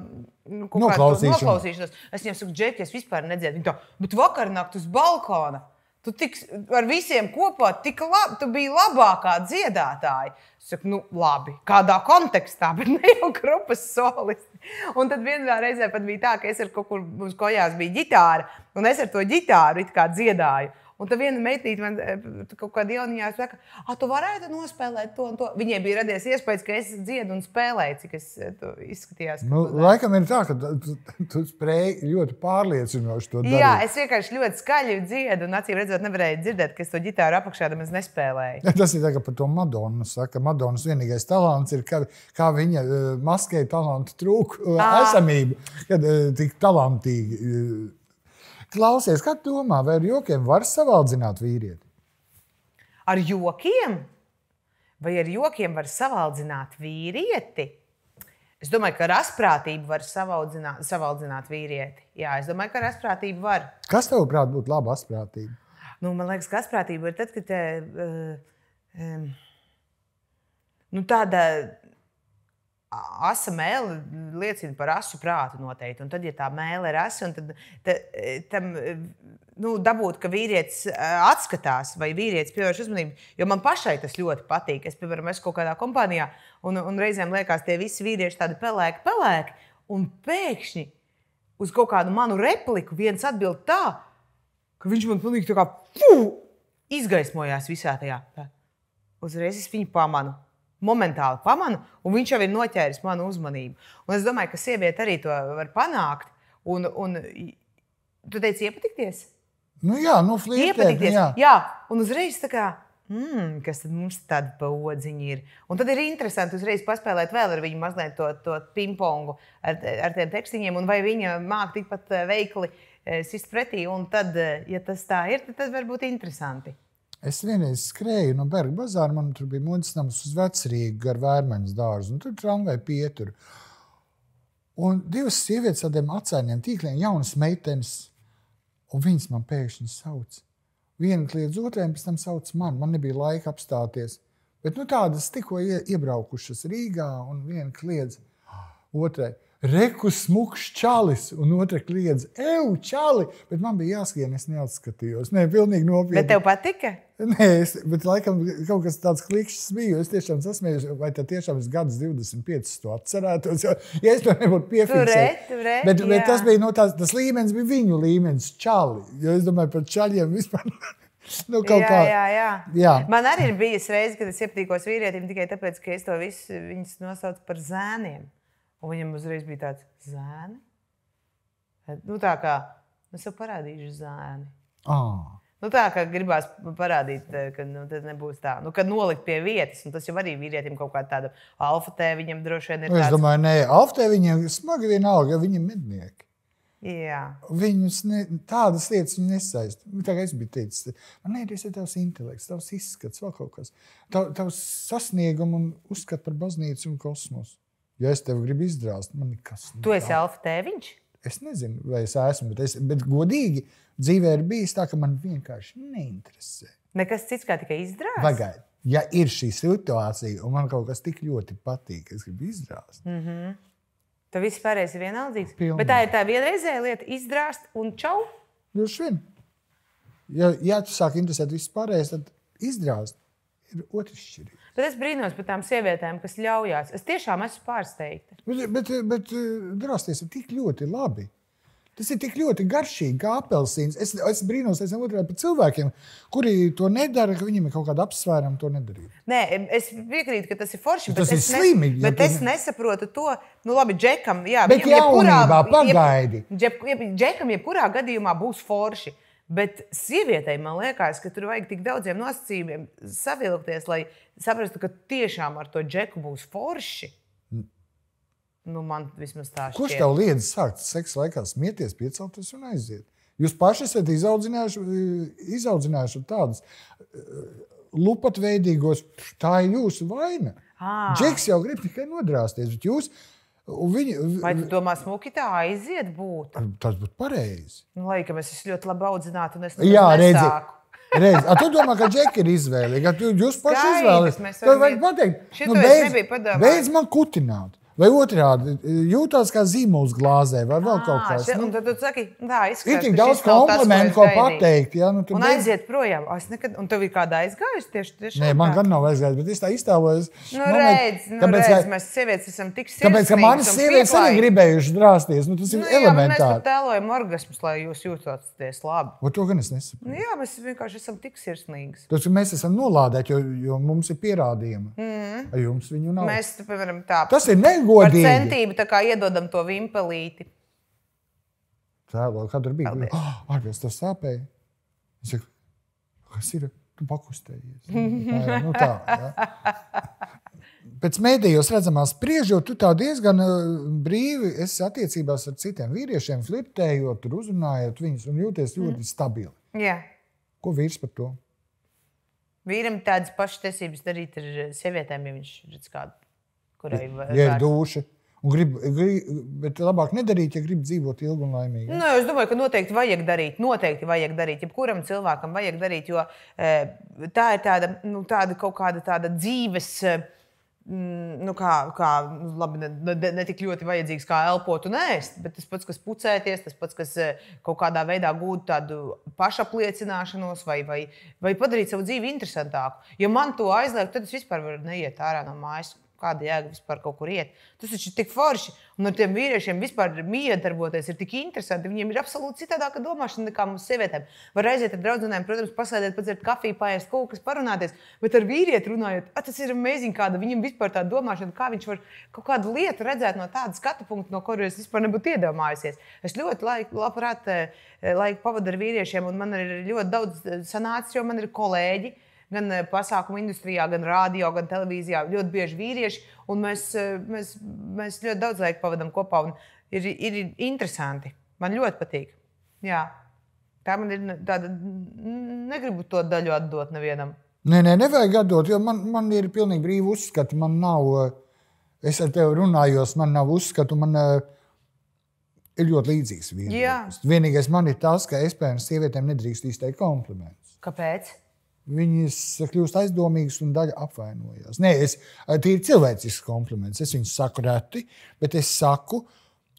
nu, kaut kādu Noklausīšanu. Noklausīšanos. Es viņiem saku, džeki, es vispār nedziedu. Viņi tā, bet vakar nakt uz balkona. Tu tik, ar visiem kopā tik labi, tu biji labākā dziedātāja. Es saku, nu, labi, kādā kontekstā, bet ne jau grupas solisti. Un tad vienā reizē pat bija tā, ka es ar kaut kur uz kojās bija ģitāra, un es ar to ģitāru it kā dziedāju. Un tad viena meitene man eh, kaut kādā jaunajā saka, ah, tu varētu nospēlēt to un to. Viņai bija radies iespējas, ka es dziedu un spēlēju, cik es eh, ka Nu, laikam ir tā, ka tu, tu, tu spēj ļoti pārliecinoši to darīt. Jā, es vienkārši ļoti skaļi dziedu, un acīm redzot, nevarēju dzirdēt, ka es to ģitāru apakšā nemaz nespēlēju. Ja (laughs) Tas ir tā, kā par to Madonu. Saka, Madonas vienīgais talants ir, ka, kā viņa uh, maskē talantu trūkumu, Ā. esamību, kad tik talantīgi. Klausies, kā domā, vai ar jokiem var savaldzināt vīrieti? Ar jokiem? Vai ar jokiem var savaldzināt vīrieti? Es domāju, ka ar asprātību var savaldzināt, savaldzināt vīrieti. Jā, es domāju, ka ar asprātību var. Kas tev, prāt, būtu laba asprātība? Nu, man liekas, ka asprātība ir tad, kad te, uh, um, nu, tāda asa mēlē liecina par asu prātu noteikti. Un tad, ja tā mēlē ir asa, tad ta, tam eh, nu, dabūt, ka vīrietis eh, atskatās vai vīrietis pievērš uzmanību. Jo man pašai tas ļoti patīk. Es, piemēram, esmu kaut kādā kompānijā, un, un reizēm liekas, tie visi vīrieši tādi pelēki, pelēki. Un pēkšņi uz kaut kādu manu repliku viens atbild tā, ka viņš man pilnīgi tā kā fu, izgaismojās visā tajā. Tā. Uzreiz es viņu pamanu. Momentāli pamanu, un viņš jau ir noķēris manu uzmanību. Un es domāju, ka sieviete arī to var panākt. Un, un tu teici, iepatikties? Nu, jā, nu, flirtēt, Iepatikties. jā. Jā, un uzreiz tā kā. Mm, kas tad mums tāda paodziņa ir? Un tad ir interesanti uzreiz paspēlēt vēl ar viņu mazliet to, to pingpongu ar, ar tiem tekstiņiem, un vai viņa māca tikpat eh, veikli eh, sist pretī. Un tad, eh, ja tas tā ir, tad tas var būt interesanti. Es vienreiz skrēju no Berga bazāra, man tur bija modes nams uz vecrīgu gar vērmeņas dārzu, un tur tramvai pietur. Un divas sievietes ar tādiem acainiem tīkliem, jaunas meitenes, un viņas man pēkšņi sauc. Viena kliedz otrai, pēc tam sauc man. Man nebija laika apstāties. Bet nu, tādas tikko ie- iebraukušas Rīgā, un viena kliedz otrai. Rekus smūgs čalis, un otra kliedz, eju, čali. Bet man bija jāskrien, es neatskatījos. Nē, pilnīgi nopietni. Bet tev patika? Nē, es, bet laikam kaut kas tāds klikšķis bija. Es tiešām sasmējos, vai tā tiešām es gadus 25 to atcerētos. Ja es to nebūtu piefiksējis. turēt. Bet, bet jā. tas bija no tās, tas līmenis, bija viņu līmenis, čali. Jo es domāju par čaļiem vispār. (laughs) nu, jā, kā. jā, jā. Jā. Man arī ir bijis reize, kad es iepatikos vīrietim tikai tāpēc, ka es to visu nosaucu par zēniem. Un viņam uzreiz bija tāds zēni. Nu, tā kā es jau parādīšu zēni. Ah. Nu, tā kā gribās parādīt, eh, ka nu, tas nebūs tā. Nu, kad nolikt pie vietas, un tas jau arī vīrietim kaut kāda tāda alfa tēva viņam droši vien ir. Nu, es Tāds, domāju, nē, Alftē viņiem smagi vienalga, jo viņi ir mednieki. jā, Viņus ne, tādas lietas viņi nesaista. Nu, Tā kā es biju teicis, man tas ir tavs intelekts, tavs izskats, vēl kaut kas. Tav, tavs sasniegums un uzskats par baznīcu un kosmosu. Ja es tevi gribu izdrāzt, man nekas tu esi alfa tēviņš. Es nezinu, vai es esmu, bet, es, bet godīgi dzīvē ir bijis tā, ka man vienkārši neinteresē. Nekas cits kā tikai izdarīt. Pagaidiet, ja ir šī situācija, un man kaut kas tik ļoti patīk, es gribu izrāzt, Mm. Tad viss pārējais ir vienaldzīgs. Pilnīgi. Bet tā ir tā vienreizēja lieta, izdarīt un čau. droši vien. Ja, ja tu sāki interesēt viss pārējais, tad izrāzt ir otrs šķirīgi. Bet es brīnos par tām sievietēm, kas ļaujās. Es tiešām esmu pārsteigta. Bet, bet, bet drāsties ir tik ļoti labi. Tas ir tik ļoti garšīgi, kā apelsīns. Es, es brīnos es otrādi par cilvēkiem, kuri to nedara, ka viņiem ir kaut kāda apsvērama to nedarīt. Nē, es piekrītu, ka tas ir forši. Tas ir slimi, ja bet tu es ne- nesaprotu to. Nu, labi, Džekam, jā, Bet viņam jaunībā jebkurā- pagaidi. Jeb, jeb, džekam, jebkurā gadījumā būs forši. Bet sievietei man liekas, ka tur vajag tik daudziem nosacījumiem savilkties, lai saprastu, ka tiešām ar to džeku būs forši. Nu, man vismaz tā šķiet. Kurš tev liedz sākt seksa laikā smieties, piecelties un aiziet? Jūs paši esat izaudzinājuši, izaudzinājuši tādus eh, lupatveidīgos, tā ir jūsu vaina. Ā. Džeks jau grib tikai nodrāsties, bet jūs, viņi, Vai tu domā, smuki tā aiziet būt? tas būtu pareizi. Nu, laikam es esmu ļoti labi audzināta un es redzi. nesāku. (laughs) Reiz. A, tu domā, ka džeki ir Tu, jūs Skaidrs, izvēlaties. Tev vajag pateikt, nu, beidz, beidz man kutināt. Vai otrādi jūtas kā zīmols glāzē, vai vēl kaut kas tāds. Un tad tu saki, tā Ir izskatās. tik ka daudz komplimentu, ko pateikt. Ja? Nu, Un beidz- aiziet projām. Es nekad, un tev ir kāda aizgājusi tieši tieši Nē, man gan nav aizgājis, bet es tā iztēlojos. Nu, Moment, redz, nu, tāpēc, redz, mēs sievietes esam tik Tāpēc, ka manas sievietes arī gribējuši drāsties. Nu, tas ir Nu, jā, mēs elementāri. pat tēlojam orgasmus, lai jūs jūtaties labi. O, to gan es nesaprotu. Nu, jā, mēs vienkārši esam tik sirsnīgi. Tas, mēs esam nolādēti, jo, jo mums ir pierādījumi. Mm. Jums viņu nav. Mēs, piemēram, tā Tas ir par negodīgi. centību tā kā iedodam to vimpelīti. Tēlo, kad tur bija oh, ārpus tas sāpēja. Es saku, kas ir? Tu pakustējies. (laughs) Tā, nu tā, ja. Pēc mēdījos redzamā spriežot, tu tā diezgan uh, brīvi esi attiecībās ar citiem vīriešiem, flirtējot, uzrunājot viņus un jūties ļoti stabili. Jā. Ko vīrs par to? Vīram tādas pašas tiesības darīt ar eh, sievietēm, ja viņš redz kādu, kurai va- Ja ir un grib, grib, bet labāk nedarīt, ja grib dzīvot ilgi un laimīgi. Nu, es domāju, ka noteikti vajag darīt. Noteikti vajag darīt. Jebkuram cilvēkam vajag darīt, jo e, tā ir tāda, nu, tāda kaut kāda tāda dzīves. e, Nu, kā, kā labi, ne, ne, ne tik ļoti vajadzīgs kā elpot un ēst, bet tas pats, kas pucēties, tas pats, kas e, kaut kādā veidā gūt tādu pašapliecināšanos vai, vai, vai padarīt savu dzīvi interesantāku. Ja man to aizliegt, tad es vispār varu neiet ārā no mājas. Kāda jēga vispār kaut kur iet? Tas taču ir tik forši. Un ar tiem vīriešiem vispār miedarboties ir tik interesanti. Viņiem ir absolūti citādāka domāšana nekā mums, sievietēm. Var aiziet ar draugiem, protams, pasēdēt, padzert kafiju, pāriest kaut kas, parunāties. Bet ar vīrieti runājot, "A, tas ir amazing, kāda viņam vispār tā domāšana, kā viņš var kaut kādu lietu redzēt no tāda skatu punkta, no kuras vispār nebūtu iedomājusies. Es ļoti laik, labprāt eh, laiku pavadu ar vīriešiem, un man ir ļoti daudz eh, sanācis, jo man ir kolēģi gan eh, pasākumu industrijā, gan rādio, gan televīzijā. Ļoti bieži vīrieši, un mēs, eh, mēs, mēs ļoti daudz laika pavadām kopā. Ir, ir interesanti. Man ļoti patīk. Jā. Tā man ir tāda, negribu to daļu atdot nevienam. Nē, nē, nevajag atdot, jo man, man ir pilnīgi brīvi uzskati. Man nav, eh, es ar tevi runājos, man nav uzskatu. Man eh, ir ļoti līdzīgs vīrietis. Vienīgais man ir tas, ka es pēc sievietēm nedrīkst izteikt komplimentus. Kāpēc? Viņas kļūst aizdomīgas un daļa apvainojas. Nē, es tie ir cilvēcisks kompliments. Es viņus saku reti, bet es saku.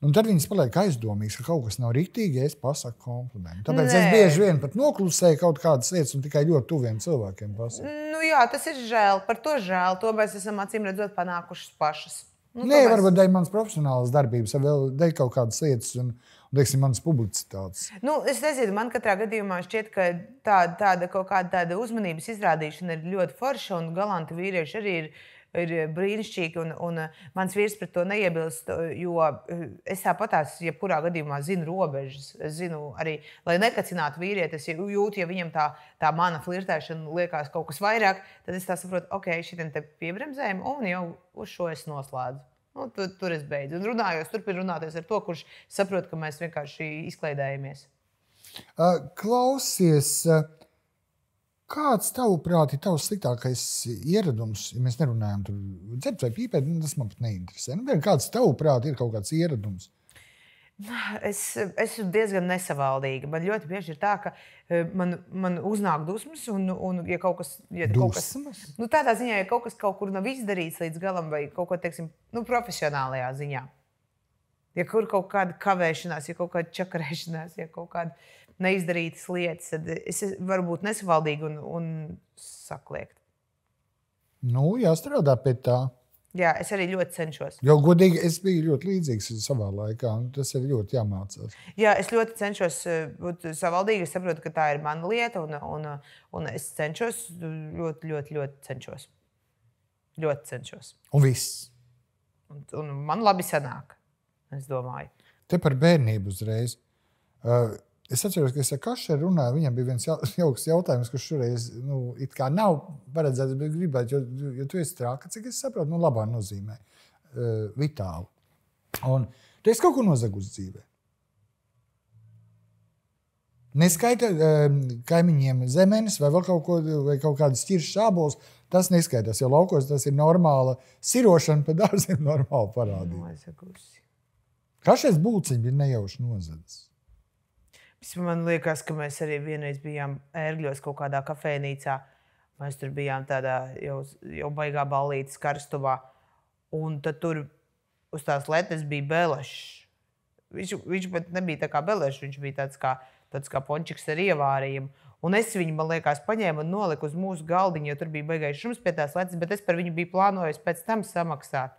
Un tad viņas paliek aizdomīgas, ka kaut kas nav rīktīgi, ja es pasaku komplimentu. Tāpēc Nē. es bieži vien pat noklusēju kaut kādas lietas, un tikai ļoti tuviem cilvēkiem pasaku. Nu, jā, tas ir žēl. Par to žēl. To mēs esam acīm redzot panākušas pašas. Nu, Nē, mēs- varbūt dēļ manas profesionālas darbības, vai vēl dēļ kaut kādas lietas, un teiksim, manas publicitātes. Nu, es nezinu, man katrā gadījumā šķiet, ka tāda, tāda kaut kāda tāda uzmanības izrādīšana ir ļoti forša, un galanti vīrieši arī ir ir brīnišķīgi. Un, un uh, mans vīrs pret to neiebilst, uh, jo uh, es tāpatās, jebkurā gadījumā, zinu robežas. Es zinu arī, lai nekacinātu vīrieti, es jūtu, ja viņam tā, tā mana flirtēšana liekas kaut kas vairāk, tad es saprotu, ok, šitiem te piebremzēm, un jau uz šo es noslēdzu. Nu, tur, tur es beidzu. Un runājot, turpinu runāties ar to, kurš saprot, ka mēs vienkārši izklaidējamies. Uh, klausies, uh, kāds tavuprāt ir tavs sliktākais ieradums? Ja mēs nerunājam par dzert vai pīpēt, nu, tas man pat neinteresē. Nu, kāds tavuprāt ir kaut kāds ieradums? Es esmu diezgan nesavaldīga. Man ļoti bieži ir tā, ka eh, man, man uznāk dusmas, un, un ja kaut kas ja kaut kas, nu, tādā ziņā, ja kaut kas kaut kur nav izdarīts līdz galam, vai kaut ko teiksim, nu, profesionālajā ziņā. Ja kur kaut kāda kavēšanās, ja kaut kāda čakarēšanās, ja kaut kāda neizdarītas lietas, tad es varu būt nesavaldīga un, un sakliekt. Nu, jāstrādā pie tā. Jā, es arī ļoti cenšos. Jo, godīgi, es biju ļoti līdzīgs savā laikā, un tas ir ļoti jāmācās. Jā, es ļoti cenšos eh, būt savaldīga. Es saprotu, ka tā ir mana lieta, un, un, un es cenšos, ļoti, ļoti, ļoti cenšos. Ļoti cenšos. Un viss. Un, un man labi sanāk, es domāju. Te par bērnību uzreiz. Uh, Es atceros, ka es ar Kašeru runāju. Viņam bija viens (laughs) jauks jautājums, kurš šoreiz nu, nav paredzēts, bet gribētu, jo, jo tu esi trāka, cik es saprotu, nu, labā nozīmē, uh, vitāli. Un tu esi kaut ko nozagusi dzīvē. Neskaita um, kaimiņiem zemenes vai kaut, ko, vai kaut kādas ķiršas sābols. Tas neskaitās, jo laukos tas ir normāla sirošana, pa dārziem (laughs) normāla parādība. Kašais būciņš bija nejauši nozadzis. Man liekas, ka mēs arī vienreiz bijām ērgļos kaut kādā kafejnīcā. Mēs tur bijām tādā jau, jau baigā ballītes karstuvā. Un tad tur uz tās letes bija belešs. Viņš, viņš pat nebija tā kā belešs, viņš bija tāds kā, tāds kā pončiks ar ievārījumu. Un es viņu, man liekas, paņēmu un noliku uz mūsu galdiņu, jo tur bija baigais šums pie tās letes, bet es par viņu biju plānojis pēc tam samaksāt.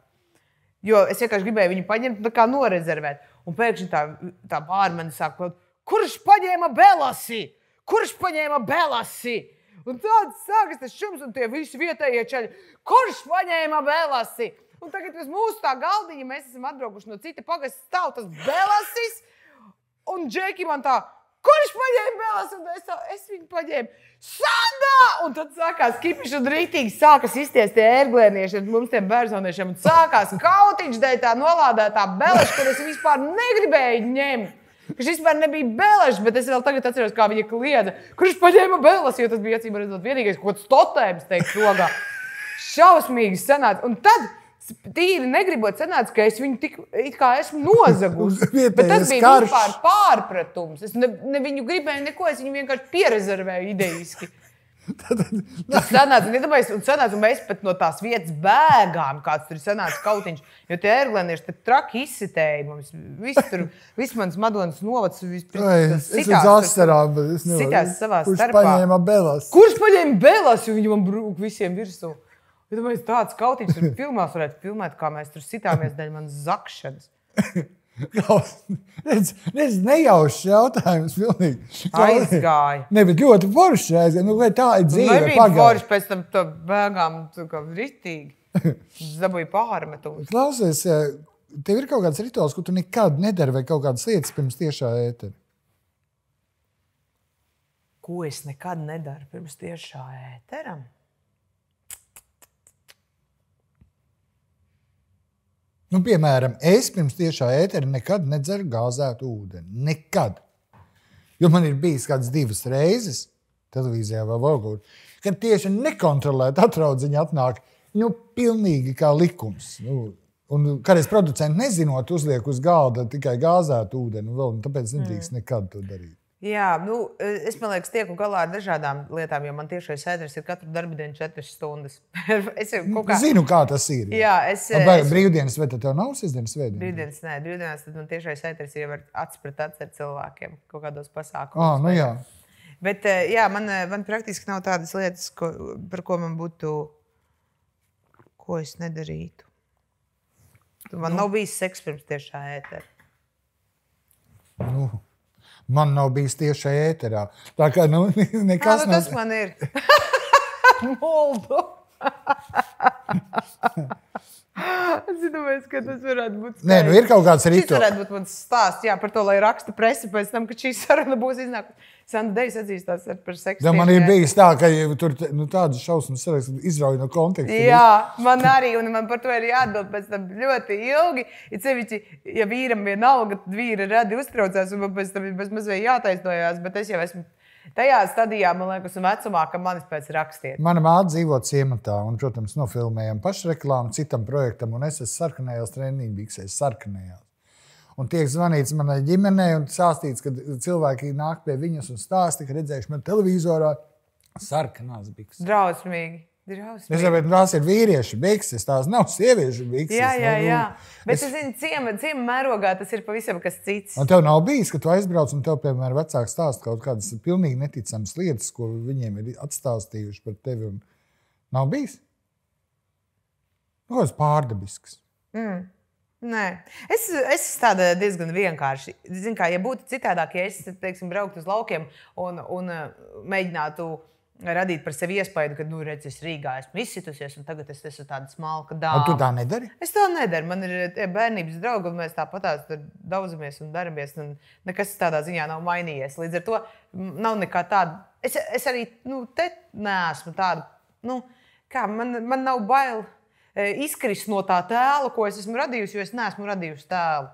Jo es vienkārši gribēju viņu paņemt, tā kā norezervēt. Un pēkšņi tā, tā pārmene sāk kaut Kurš paņēma belasi? Kurš paņēma belasi? Un tāds sākas tas šums, un tie visi vietējie ceļi. Kurš paņēma belasi? Un tagad uz mūsu tā galdiņa mēs esam atbraukuši no cita pagasta stāv tas belasis. Un Džeki man tā, kurš paņēma belasi? Un es, tā, es viņu paņēmu. Sanda! Un tad sākās kipiši un rītīgi sākas izties tie ērglēnieši ar mums tiem bērnoniešiem. Un sākās kautiņš dēļ tā nolādētā belaša, kur es vispār negribēju ņemt. Viņš vispār nebija bēlēšs, bet es vēl tagad atceros, kā viņa kliedza. Kurš paņēma bēlas, jo tas bija acīm redzot vienīgais, ko stotējums teikt rokā. Šausmīgi sanāca. Un tad tīri negribot sanāca, ka es viņu tik kā esmu nozagusi. (laughs) bet tas bija vispār pārpratums. Es ne, ne viņu gribēju neko, es viņu vienkārši pierezervēju idejiski. (laughs) Tad, tas sanāca, nedomājies, un sanāca, un mēs pat no tās vietas bēgām, kāds tur sanāca kautiņš. Jo tie ērglēnieši tur traki izsitēja mums. Viss tur, (laughs) viss mans Madonas novads. Es esmu asarām, bet es nevaru. Sitās savā Kurš starpā. paņēma belas? Kurš paņēma belas, jo viņi man brūk visiem virsū? Ja domāju, tāds kautiņš tur (laughs) filmās varētu filmēt, kā mēs tur sitāmies dēļ manas zakšanas. Redz, redz, nejaušs jautājums. Pilnīgi. Aizgāja. Ne, bet ļoti forši aizgāja. Nu, tā ir dzīve? Nu, nebija forši pēc tam tā bēgām ritīgi. Es (laughs) dabūju pārmetumus. Klausies, eh, tev ir kaut kāds rituāls, ko tu nekad nedari, vai kaut kādas lietas pirms tiešā ētera? Ko es nekad nedaru pirms tiešā ētera? Nu, piemēram, es pirms tiešā ētera nekad nedzeru gāzētu ūdeni. Nekad. Jo man ir bijis kāds divas reizes televīzijā vai vlogā, kad tieši nekontrolēta atraudziņa atnāk nu, pilnīgi kā likums. Nu, un kādreiz producents nezinot, uzliek uz galda tikai gāzētu ūdeni, un vēl, un tāpēc nedrīkst mm. nekad to darīt. Jā, nu, es domāju, ka tieku galā ar dažādām lietām, jo man tiešais ēders ir katru darbu dienu, četras stundas. (laughs) es kā... zinu, kā tas ir. Jā, es, vai es... brīvdienas, vai tev nav sestdienas svētdienas? Brīvdienas, nē, brīvdienas tad man tiešais ēders ir acis pret acis ar cilvēkiem kaut kādos pasākumos. Ah, nu jā. Bet jā, man, man praktiski nav tādas lietas, ko, par ko man būtu, ko es nedarītu. Man nu. nav bijis seks pirms tiešā ētera. Nu man nav bijis tieši ēterā. Tā kā nu, (laughs) nekas Nā, nu, tas nav... man ir. (laughs) (laughs) Muldu. (laughs) Es domāju, ka tas varētu būt. Nē, nu ir kaut kāds Šis rituāls. varētu būt mans stāsts jā, par to, lai raksta presa pēc tam, kad šī saruna būs iznākusi. Sandra Dejas atzīstās ar- par seksu. Man ir bijis tā, ka tur nu, tādas šausmas izrauj no konteksta. Jā, man arī, un man par to ir jāatbild pēc tam ļoti ilgi. Ir sevišķi, ja vīram vienalga, tad vīra radi uztraucās, un man pēc tam ir mazliet jātaisnojās, bet es jau esmu tajā stadijā, man liekas, un vecumā, ka manis pēc rakstiet. Mana māte dzīvo ciematā, un, protams, nofilmējām pašreklāmu citam projektam, un es esmu sarkanajās treniņbiksēs, sarkanajās. Un tiek zvanīts manai ģimenei, un stāstīts, ka cilvēki nāk pie viņas un stāsta, ka redzējuši man televizorā sarkanās bikses. Drausmīgi. Es Drausmīgi. saprotu, tās ir vīriešu bikses, tās nav sieviešu bikses. Jā, jā, Nu, nu, jā. Bet es- zinu, ciema, ciema mērogā tas ir pavisam kas cits. Un tev nav bijis, ka tu aizbrauc un tev, piemēram, vecāks stāsta kaut kādas pilnīgi neticamas lietas, ko viņiem ir atstāstījuši par tevi. Un... Nav bijis? Nu, tas pārdabisks. Nē, es, es esmu tāda diezgan vienkārši. Zinu, kā, ja būtu citādāk, ja es teiksim, brauktu uz laukiem un, un uh, mēģinātu radīt par sevi iespēju, ka, nu, redz, es Rīgā esmu izsitusies, un tagad es esmu tāda smalka dāma. tu tā nedari? Es to nedaru. Man ir tie bērnības draugi, un mēs tāpat daudzamies un daramies. Un nekas tādā ziņā nav mainījies. Līdz ar to nav nekā tāda. Es, es arī nu, te neesmu tāda. Nu, kā, man, man nav bail e, izkrist no tā tēla, ko es esmu radījusi, jo es neesmu radījusi tēlu.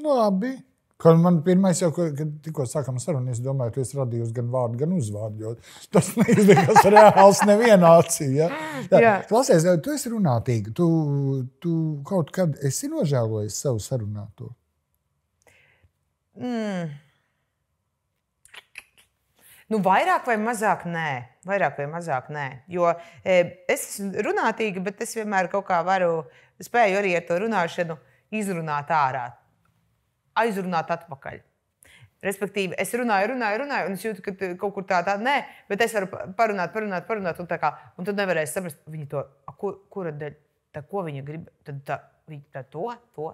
Labi. Kad man pirmais jau, kad tikko sākām sarunu, es domāju, ka tu esi radījusi gan vārdu, gan uzvārdu. Tas (laughs) neizdevies reāls nevienā acī. Ja? Klausies, tu esi runātīga. Tu, tu kaut kad esi nožēlojis savu sarunāto. Mm. Nu, vairāk vai mazāk nē. Vairāk vai mazāk nē. Jo e, es esmu runātīga, bet es vienmēr kaut kā varu, spēju arī ar to runāšanu izrunāt ārā, aizrunāt atpakaļ. Respektīvi, es runāju, runāju, runāju, un es jūtu, ka kaut kur tā, tā, nē, bet es varu pa- parunāt, parunāt, parunāt, un, tā kā, un tu nevarēsi saprast, viņa to, a, kur, kura dēļ, tā, ko viņa grib, tad tā, viņa tā, to, to.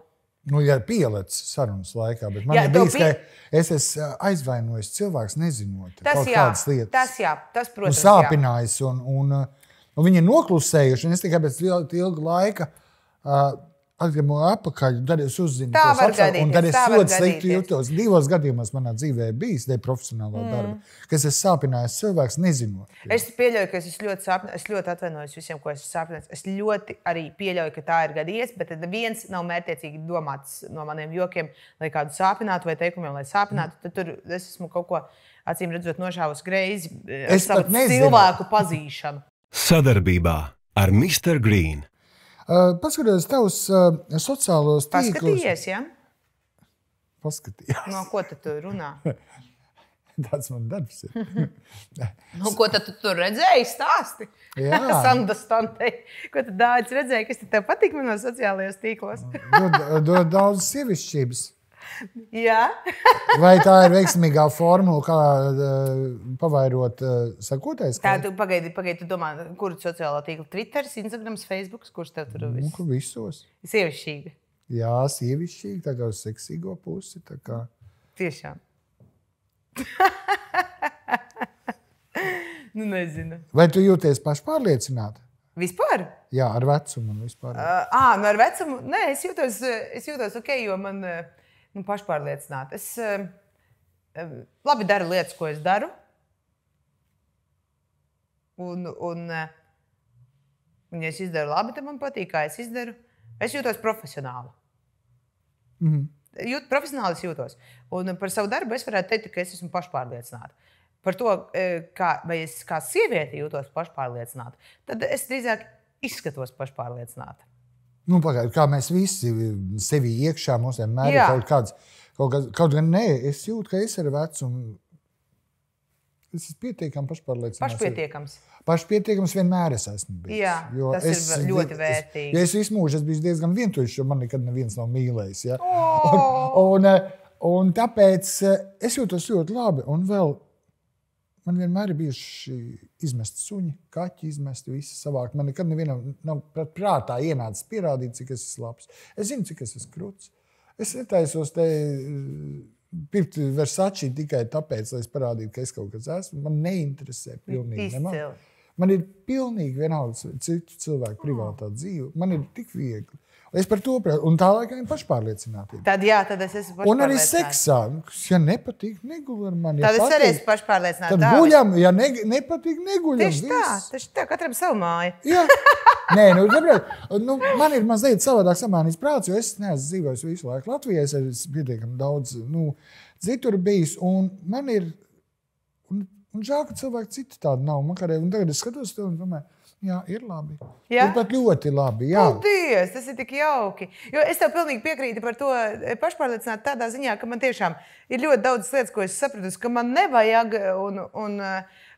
Nu, ja pielicis sarunas laikā, bet man Jā, ir tev bijis, bija- ka es esmu aizvainojis cilvēks, nezinot Tas, kaut jā, kādas lietas. tas, jā, tas, un protams, jā. sāpinājis, un, un, uh, un viņi ir noklusējuši. un Es tikai pēc ļoti ilga laika uh, atgriezos atpakaļ, tad es uzzinu, Tā tos var apstākļus, un tad es ļoti slikti jūtos. Divos gadījumos manā dzīvē bijis dēļ profesionālā mm. darba, kas es sāpinājis cilvēks, nezinot. Es pieļauju, ka es ļoti sāpinājis. Es ļoti atvainojos visiem, ko esmu sāpinājis. Es ļoti arī pieļauju, ka tā ir gadījies, bet tad viens nav mērķiecīgi domāts no maniem jokiem, lai kādu sāpinātu vai teikumiem, lai sāpinātu. Tad tur es esmu kaut ko acīm redzot nošāvis greizi ar Es savu cilvēku pazīšanu. Sadarbībā ar Mr. Green. Uh, Paskatieties, tavs uh, sociālos tīklus. Paskatījies, ja? Paskatījās. no ko tu runā? (laughs) Tāds man darbs ir. (laughs) Nu, ko tad tu tur redzēji? Stāsti. Jā. (laughs) Sanda Stantei. Ko tu daudz redzēji, kas tev patīk manos sociālajos tīklos? Daudz sievišķības. (laughs) Jā. Vai tā ir veiksmīgā formula, kā uh, pavairot uh, sakotais? Tā, tu pagaidi, pagaidi, tu domā, kur sociālā tīkla? Twitter, Instagram, Facebook, kurš tev tur Nu, viss? ka visos. Sievišķīga. Jā, sievišķīgi, tā kā uz seksīgo pusi. kā. Tiešām. (laughs) nu, nezinu. Vai tu jūties pašpārliecināta? Vispār? Jā, ar vecumu vispār. Uh, ah, nu ar vecumu. Nē, es jūtos, eh, es jūtos ok, jo man eh, nu, pašpārliecināta. Es uh, labi daru lietas, ko es daru. Un, un, eh, un ja es izdaru labi, tad man patīk, kā es izdaru. Es jūtos profesionāli. Mhm. Jūt, profesionāli es jūtos. Un par savu darbu es varētu teikt, ka es esmu pašpārliecināta. Par to, kā, vai es kā sieviete jūtos pašpārliecināta, tad es drīzāk izskatos pašpārliecināta. Nu, pagaid, kā mēs visi sevi iekšā mums vienmēr ir kaut kāds. Kaut, kas, kaut gan nē, es jūtu, ka es ar vecumu. Es esmu pietiekami pašpārliecināts. Pašpietiekams. Pašpietiekams vienmēr es esmu bijis. Jā, tas ir ļoti vērtīgi. Es, ja es visu mūžu esmu bijis diezgan vientuļš, jo man nekad neviens nav mīlējis. Ja? Oh! Un, un, eh, un tāpēc eh, es jūtos ļoti labi. Un vēl man vienmēr ir bijuši izmesti suņi, kaķi, izmesti visi savākt. Man nekad nevienam nav prātā ienācis pierādīt, cik es esmu labs. Es zinu, cik es esmu krūts. Es netaisos te eh, pirkt Versace tikai tāpēc, lai es parādītu, ka es kaut kas esmu. Man neinteresē pilnīgi. Ne man, ir pilnīgi vienalga citu cilvēku privātā dzīve. Man ir tik viegli. Es par to prātu, un tā laikam ir pašpārliecinātība. Tad, jā, tad es esmu Un arī seksā, ja nepatīk, negul ar mani. Ja Tad es arī patīk, esmu pašpārliecināta. Tad Tā, guļam, ja ne, nepatīk, neguļam. Tieši tā, tieši tā, katram savu māju. Jā, (laughs) Nē, nu, saprot, nu, man ir mazliet savādāk samānīts prāts, jo es neesmu dzīvojis visu laiku Latvijā. Es esmu pietiekami daudz nu, citur bijis. Un man ir un, un žēl, ka cilvēki citi tādi nav. Man kādreiz, un tagad es skatos to un domāju, jā, ir labi. Jā? Ir pat ļoti labi. Jā. Paldies, tas ir tik jauki. Jo es tev pilnīgi piekrītu par to pašpārliecināti tādā ziņā, ka man tiešām ir ļoti daudz lietas, ko es sapratu, ka man nevajag un, un,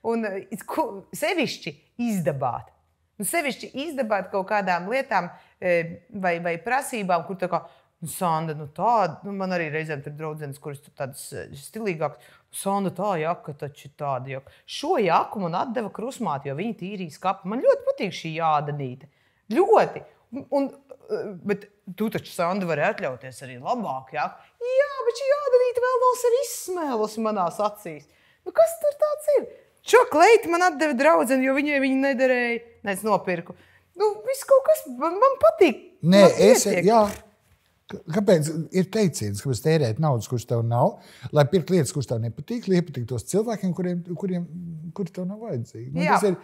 un, un ko- sevišķi izdabāt. Nu, sevišķi izdabāt kaut kādām lietām eh, vai, vai prasībām, kur tā kā. Nu, Sanda, nu tāda, nu, man arī reizēm ir draudzenes, kuras ir tādas eh, stilīgākas. Sanda, tā jaka, taču ir tāda jaka. Šo jaku man atdeva krusmāte, jo viņi tīrīja skapu. Man ļoti patīk šī jādanīte. Ļoti. Un, eh, bet tu taču, Sanda, vari atļauties arī labāk. Jā, jā bet šī jādanīte vēl nav sevi izsmēlusi manās acīs. Nu, kas tur tāds ir? Šo kleitu man atdeva draudzene, jo viņai viņa nederēja. Nē, es nopirku. Nu, viss kaut kas man, man patīk. Nē, man es. Jā. Kāpēc ir teiciens, ka tērēt naudu, kurš tev nav, lai pirktu lietas, kuras tev nepatīk, lai iepatiktu tos cilvēkiem, kuriem, kuriem kuri tev nav vajadzīgi? Nu, tas ir,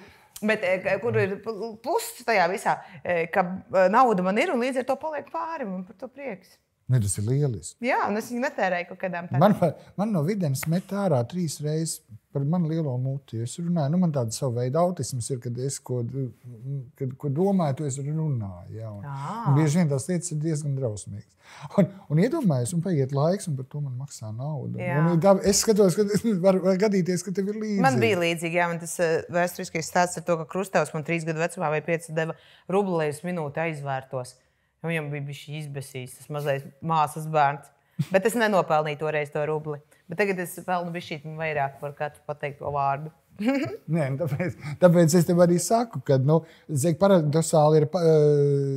Bet eh, kur ir pl- pluss tajā visā, eh, ka eh, nauda man ir un līdz ar to paliek pāri. Man par to prieks. ne, tas ir lieliski. Jā, un es viņu netērēju kaut kādām tādām. Man, man no videns met ārā trīs reizes par manu lielo muti. Es runāju, nu, man tāds savu veidu autisms ir, kad es ko, kad, ko domāju, to es runāju. Jā, un, un bieži vien tās lietas ir diezgan drausmīgas. Un, un iedomājieties, un paiet laiks, un par to man maksā naudu. Un, tā, es skatos, ka (laughs) var, var gadīties, ka tev ir līdzīgi. Man bija līdzīgi, jā, man tas uh, vēsturiskais stāsts ar to, ka Krustavs man trīs gadu vecumā vai pieci deva rublējus minūti aizvērtos. Viņam bija bijis izbēsījis tas mazais māsas bērns. Bet es nenopelnīju toreiz to rubli. Bet tagad es pelnu bišķīt vairāk par katru pateikto vārdu. (laughs) Nē, nu, tāpēc, tāpēc es tev arī saku, ka nu, zini, paradoxāli ir uh,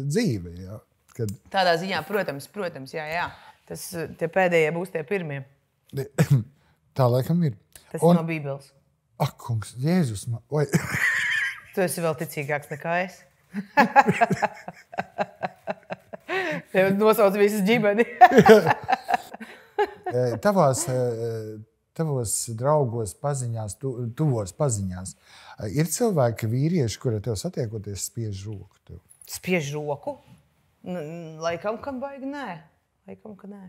dzīve. Jā, kad, Tādā ziņā, protams, protams jā, jā. Tas, eh, tie pēdējie būs tie pirmie. (clears throat) tā laikam ir. Tas un... No Bībeles. Ak, kungs, Jēzus! Man, (laughs) Tu esi vēl ticīgāks nekā es. (laughs) Nosauc visas ģimeni. Eh, tavās, eh, tavos draugos, paziņās, tu, tuvos paziņās, eh, ir cilvēki, vīrieši, kuri tev satiekoties, spiež roku. Tev. Spiež roku. Laikam, ka baigi nē. Laikam, ka nē.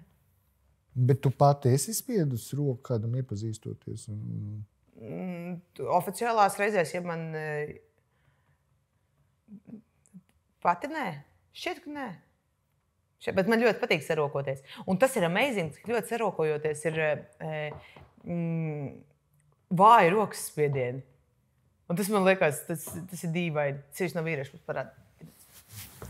Bet tu pati esi spiedusi roku kādam iepazīstoties. Un, Mm, Oficiālās reizēs, ja man eh, pati nē, šķiet, ka nē. Bet man ļoti patīk sarokoties. Un tas ir amazing, cik ļoti sarokojoties ir eh, mm, vāji rokas spiedieni. Un tas man liekas, tas, tas ir dīvaini. Cīņš no vīrieša parāda.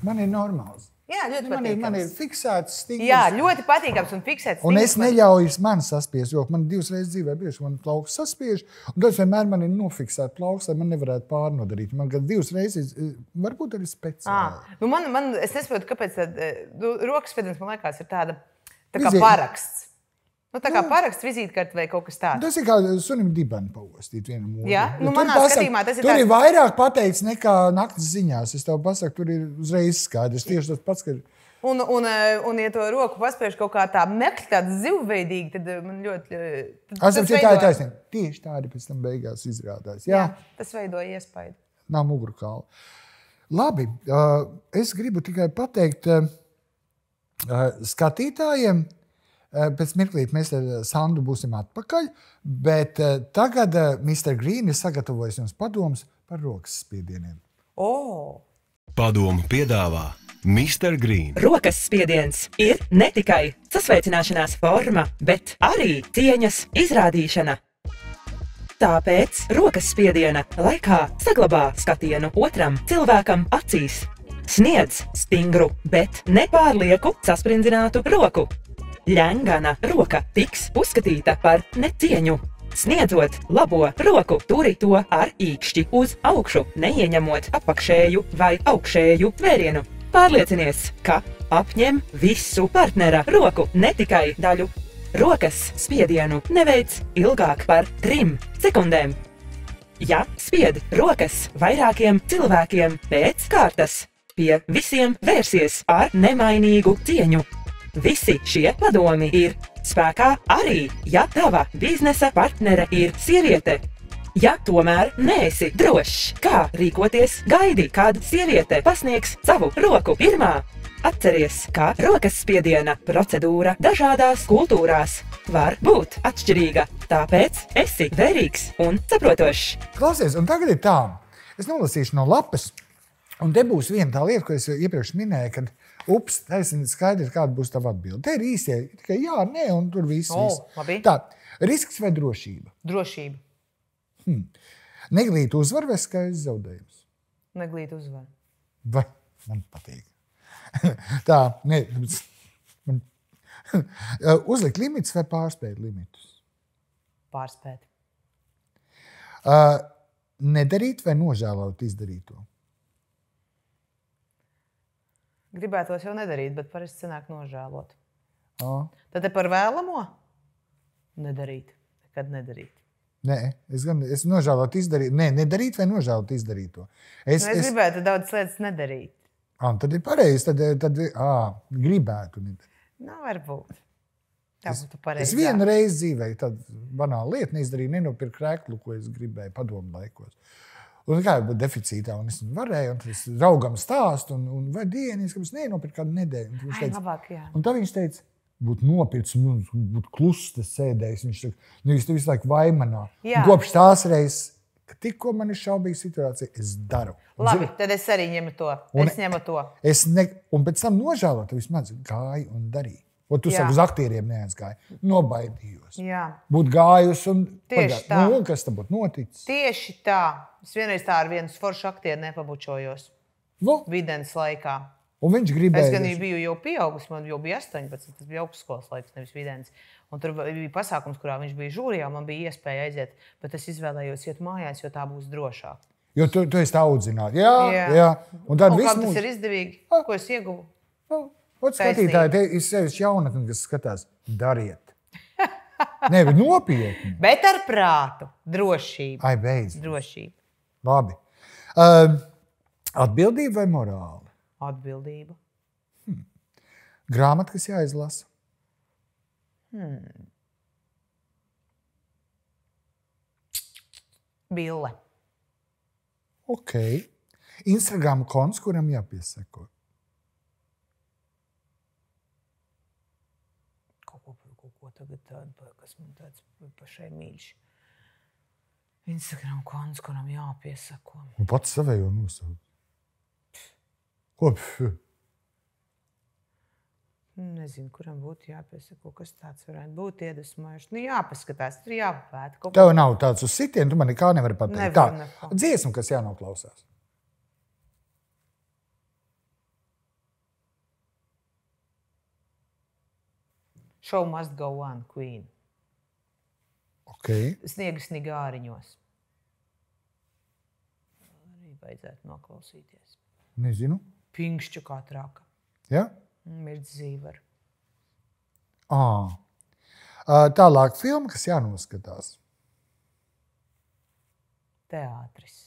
man ir normāls. Jā, ļoti Man ir, man ir patīkams. fiksēts stingrs. Jā, ļoti patīkams un fiksēts. Un es stingrs. neļauju man saspiest, jo man divas reizes dzīvē bieži man plauks saspiež. Un tas vienmēr man ir nofiksēts plauks, lai man nevarētu pārnodarīt. Man gan divas reizes, eh, varbūt arī speciāli. Ah, nu man, man, es nesaprotu, kāpēc tad, eh, nu, rokas spiediens man liekas, ir tāda tā kā Vizīte. paraksts. Nu, tā kā paraksts, vizītkarte vai kaut kas tāds. Tas ir kā sunim dibeni paustīt vienam otru. Jā, nu, tur manā pasaka- skatījumā tas ir Tur ir tāds- vairāk pateikts nekā naktas ziņās. Es tev pasaku, tur ir uzreiz skaidrs. Tieši tas pats, ka Un, un, eh, un, ja to roku paspiež kaut kā tā mekļa, tāda zivveidīga, tad eh, man ļoti. eh, tad- es tam tā ir taisnība. Tieši tādi pēc tam beigās izrādās. Jā, Jā, tas veido iespaidu. nav mugurkaula. Labi, uh, es gribu tikai pateikt skatītājiem. Uh, Pēc mirklīte mēs ar Sandu būsim atpakaļ, bet uh, tagad Mr. Green ir sagatavojis jums padomus par rokas spiedieniem. Oh. Padomu piedāvā Mr. Green. Rokas spiediens ir ne tikai sasveicināšanās forma, bet arī cieņas izrādīšana. Tāpēc rokas spiediena laikā saglabā skatienu otram cilvēkam acīs. Sniedz stingru, bet nepārlieku sasprindzinātu roku. Ļengana roka tiks uzskatīta par necieņu. Sniedzot labo roku, turi to ar īkšķi uz augšu, neieņemot apakšēju vai augšēju vērienu. Pārliecinies, ka apņem visu partnera roku, ne tikai daļu. Rokas spiedienu neveic ilgāk par trim sekundēm. Ja spied rokas vairākiem cilvēkiem pēc kārtas, pie visiem vērsies ar nemainīgu cieņu. Visi šie padomi ir spēkā arī, ja tava biznesa partnere ir sieviete. Ja tomēr neesi drošs, kā rīkoties, gaidi, kad sieviete pasniegs savu roku pirmā. Atceries, ka rokas spiediena procedūra dažādās kultūrās var būt atšķirīga, tāpēc esi vērīgs un saprotošs. Klausies, un tagad ir tā, es nolasīšu no lapas. Un te būs viena tā lieta, ko es iepriekš minēju, kad ups, taisnība skaidrs, kāda būs tava atbilde. Te ir īsie, tikai jā, nē, un tur viss. O, viss. Tā, risks vai drošība? Drošība. Neglīt uzvar vai skaidrs zaudējums? Neglīt uzvar. Vai man patīk? (laughs) tā, ne, man, (laughs) uzlikt limitus vai pārspēt limitus? Pārspēt. Uh, nedarīt vai nožēlot izdarīto? Gribētos jau nedarīt, bet parasti sanāk nožēlot. Oh. Tad par vēlamo nedarīt. Nekad nedarīt. Nē, es gan es nožēlotu izdarīt, nē, nedarīt vai nožēlot izdarīto. Es, Nu, es gribētu daudz lietas nedarīt. Ah, tad ir pareizi. Tad, tad à, gribētu. nedarīt. Nu, varbūt. Tā būtu Es pareizi. vienu reizi dzīvē tādu banālu lietu neizdarīju, nenopirku krēklu, ko es gribēju padomu laikos. Un kā jau bija deficītā, un es varēju, un es raugam stāstu, un, un vai dienas, ka es nenopirku kādu nedēļu. Un viņš Ai, teica, labāk, jā. un tad viņš teica, būtu nopircis, un kluss, tas sēdējis. Viņš nu, visu laiku vaimanā. Jā. Un Kopš tās reizes, ka tikko man ir šaubīga situācija, es daru. Un Labi, tad es arī ņemu to. Es ņemu to. Es ne, un pēc tam nožēloju, ka vismaz gāju un darīju. O, tu saki, uz aktieriem neaizgāju. Nobaidījos. Jā. Būtu gājusi un Tieši pagā- tā. Nu, kas tam būtu noticis? Tieši tā. Es vienreiz tā ar vienu foršu aktieru nepabučojos Nu, videns laikā. un viņš Es gribēja. gan biju jau pieaugusi, man jau bija 18, tas bija augstskolas laiks, nevis videns. Un tur bija pasākums, kurā viņš bija žūrijā, man bija iespēja aiziet, bet es izvēlējos iet mājās, jo tā būs drošāk. Jo tu, tu esi audzināts. Jā, jā. Jā. Un tad Un viss mūs... ir izdevīgi? Ah. Ko es ieguvu? Nu, ot skatītāji, te ir sevišķi jaunatni, kas skatās, dariet. (laughs) Nē, bet nopietni. Bet ar prātu, drošību. Ai, beidz. Drošību, Labi. Uh, atbildība vai morāla? atbildību. Grāmata, kas jāizlasa. Bille. Ok. Instagram konts, kuram jāpiesako. Kaut ko, kaut ko tagad tādu, kas man tāds pašai mīļš. Instagram konts, kuram jāpiesako. Un pats savējo nosaukt. Ko? pf, Nezinu, kuram būtu jāpiesako, kas tāds varētu būt iedvesmojošs. Nu, jāpaskatās, tur jāpapēta. Tev nav tāds uz sitienu, tu man nekā nevari pateikt. Nevaru Tā, dziesma, kas jānoklausās. Show must go on, Queen. Okay. Sniegas nigāriņos. Arī vajadzētu noklausīties. Nezinu. Pinkšķu kā traka. Ja? Mirds zīvar. À. Tālāk, filma, kas jānoskatās. Teātris.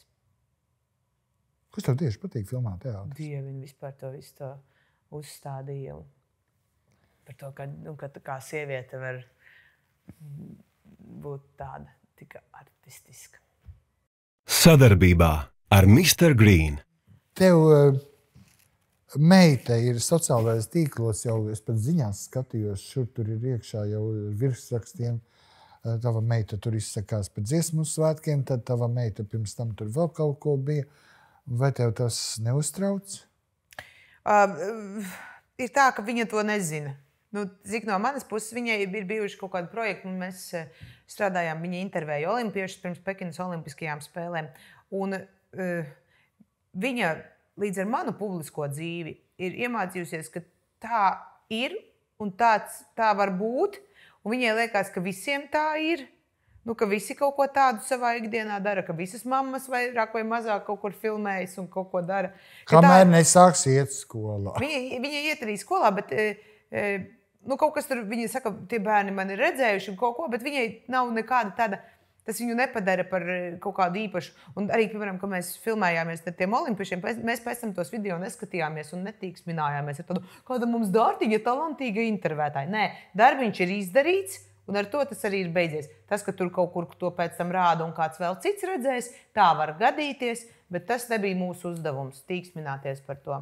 Kas tev tieši patīk filmā? Teātris? Dievini vispār to visu to uzstādīja. un Par to, ka, nu, ka tā kā sieviete var būt tāda tik artistiska. Sadarbībā ar Mr. Green. Tev uh, meita ir sociālajos tīklos, jau es pat ziņās skatījos, šur tur ir iekšā jau virsrakstiem. Uh, Tava meita tur izsakās par dziesmu svētkiem, tad tava meita pirms tam tur vēl kaut ko bija. Vai tev tas neuztrauc? Uh, ir tā, ka viņa to nezina. Nu, cik no manas puses viņai ir bijuši kaut kādi projekti, un mēs eh, strādājām. Viņa intervēja Olimpiešus pirms Pekinas Olimpiskajām spēlēm. Un, uh, viņa līdz ar manu publisko dzīvi ir iemācījusies, ka tā ir un tāds, tā var būt. Viņai liekas, ka visiem tā ir. Nu, ka visi kaut ko tādu savā ikdienā dara, ka visas mammas vairāk vai mazāk kaut kur filmējas un kaut ko dara. Ka tā- Kamēr nesāks iet skolā. Viņa, viņa iet arī skolā, bet e, e, nu, kaut kas tur, viņa saka, tie bērni man ir redzējuši kaut ko, bet viņai nav nekāda tāda Tas viņu nepadara par eh, kaut kādu īpašu. Un arī, piemēram, kad mēs filmējāmies ar tiem olimpiešiem, mēs pēc tam tos video neskatījāmies un netīksminājāmies ar tādu, kāda mums dārtīga, talantīga intervētāja. Nē, darbiņš ir izdarīts. Un ar to tas arī ir beidzies. Tas, ka tur kaut kur to pēc tam rāda un kāds vēl cits redzēs, tā var gadīties, bet tas nebija mūsu uzdevums tīksmināties par to.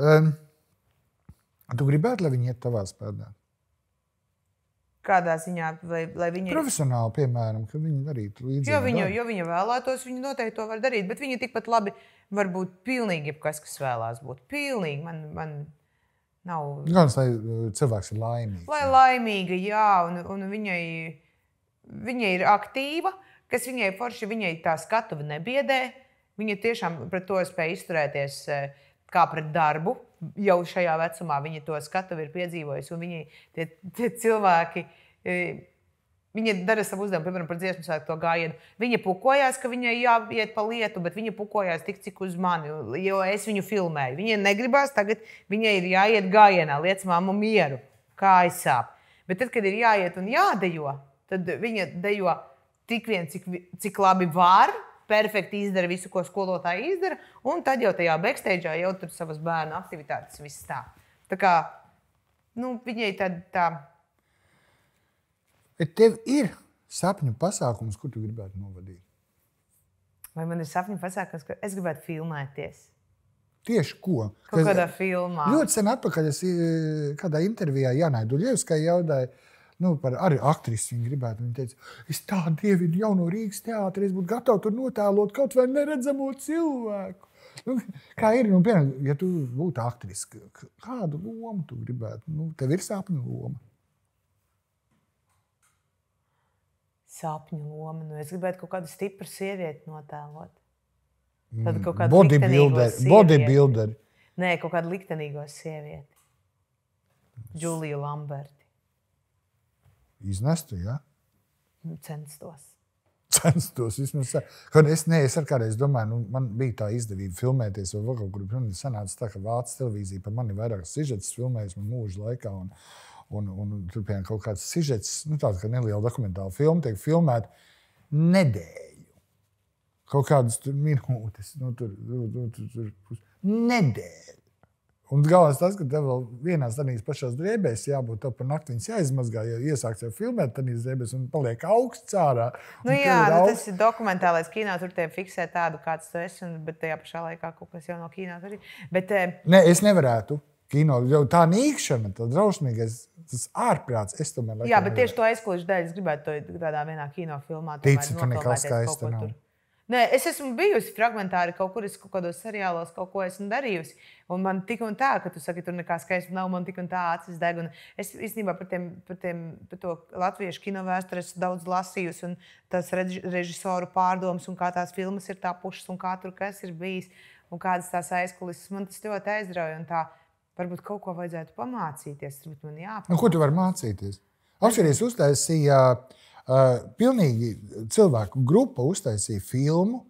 Um, tu gribētu, lai viņi iet tavā spēlē? Kādā ziņā, vai, lai viņi Profesionāli, piemēram, ka viņi darītu līdzīgi. Jo viņa, jo viņa vēlētos, viņa noteikti to var darīt. Bet viņa tikpat labi var būt pilnīgi jebkas, kas vēlās būt. Pilnīgi man, man nav. Gan lai uh, cilvēks ir laimīgs. Lai laimīga, jā, un, un viņai, viņai ir aktīva, kas viņai forši, viņai tā skatuve nebiedē. Viņa tiešām pret to spēja izturēties eh, kā pret darbu. Jau šajā vecumā viņa to skatuvi ir piedzīvojusi. un Viņai tie, tie cilvēki, eh, viņa dara savu uzdevumu, piemēram, par dziesmu to gājienu. Viņa pukojās, ka viņai jāiet pa lietu, bet viņa pukojās tik, cik uz mani, jo es viņu filmēju. Viņai negribās, tagad viņai ir jāiet gājienā, liec māmu mieru, kā aizsāp. Bet tad, kad ir jāiet un jādejo, tad viņa dejo tik vien, cik, cik labi var. Perfekti izdara visu, ko skolotāji izdara, un tad jau tajā backstage jau tur savas bērnu aktivitātes, viss tā. Tā kā nu, viņai tāda tā, Bet tev ir sapņu pasākums, kur tu gribētu novadīt. vai man ir sapņu pasākums, ka es gribētu filmēties Tieši ko? kaut kādā filmā. Ļoti sen atpakaļ es eh, kādā intervijā Janai Duļevskai jautāju. Nu, par arī aktrisi viņa gribētu. Viņa teica, es tādu dievinu jauno Rīgas teātrī, es būtu gatava tur notēlot kaut vai neredzamo cilvēku. Nu, kā ir, nu, piemēram, ja tu būtu aktris, kādu lomu tu gribētu? Nu, tev ir sapņu loma. Sapņu loma. Nu, es gribētu kaut kādu stipru sievieti notēlot. Tad kaut kādu liktenīgo Bodybuilder. Nē, kaut kādu liktenīgo sievieti. Juliju Lamberti. Iznestu, ja? Nu, Censtos. censtos vismaz. Kad es, ne, es kādreiz domāju, nu, man bija tā izdevība filmēties, vai kaut kur tur sanāca tā, ka Vācijas televīzija par mani vairāk sižets filmējas man mūža laikā. Un, un, un tur piemēram kaut kāds sižets, nu, tāds kā neliela dokumentāla filma, tiek filmēta nedēļu. Kaut kādas tur minūtes, nu, tur, tur, tur, tur, tur nedēļu. Un galvenais tas, ka tev vēl vienā stadijā pašās drēbēs jābūt tev par nakti viņas jāizmazgā, jo iesāks jau filmēt tādās drēbēs un paliek augsts ārā. Nu, jā, nu, augsts. tas ir dokumentālais kino. Tur tie fiksē tādu, kāds tu esi. Un, bet tajā pašā laikā kaut kas jau no kino ir. Bet, eh, Nē, es nevarētu. Kino jau tā nīkšana, tā drausmīgais, tas ārprāts. Es tomēr jā, bet tieši to aizklāšu dēļ es gribētu to tādā vienā kinofilmā. Tici, ka nekas skaists nav. tur. Nē, es esmu bijusi fragmentāri kaut kur, es kaut kādos seriālos kaut ko esmu darījusi. Un man tik un tā, ka tu saki, tur nekā skaista nav, man tik un tā acis deg. Un es īstenībā par, tiem, par, tiem, par to latviešu kino vēsturi esmu daudz lasījusi, un tās reži- režisoru pārdomas, un kā tās filmas ir tapušas, un kā tur kas ir bijis, un kādas tās aizkulisēs. Man tas ļoti aizrauja. Varbūt kaut ko vajadzētu pamācīties. Nu, ko tu vari mācīties? Atcerieties, uztaisīja uh, pilnīgi cilvēku grupa, uztaisīja filmu.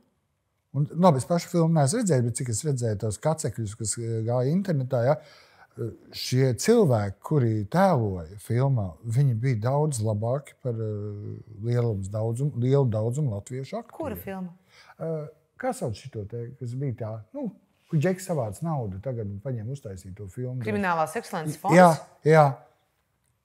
Un, labi, es pašu filmu neesmu redzējis, bet cik es redzēju tos kacekļus, kas uh, gāja internetā, ja, uh, šie cilvēki, kuri tēloja filmā, viņi bija daudz labāki par uh, lielu daudzumu, lielu daudzumu latviešu aktieru. Kura filma? Kā sauc šo te, kas bija tā? Nu, kur Džeks savāc naudu, tagad paņem uztaisīt to filmu. Kriminālās ekscelences fonds. Jā, jā.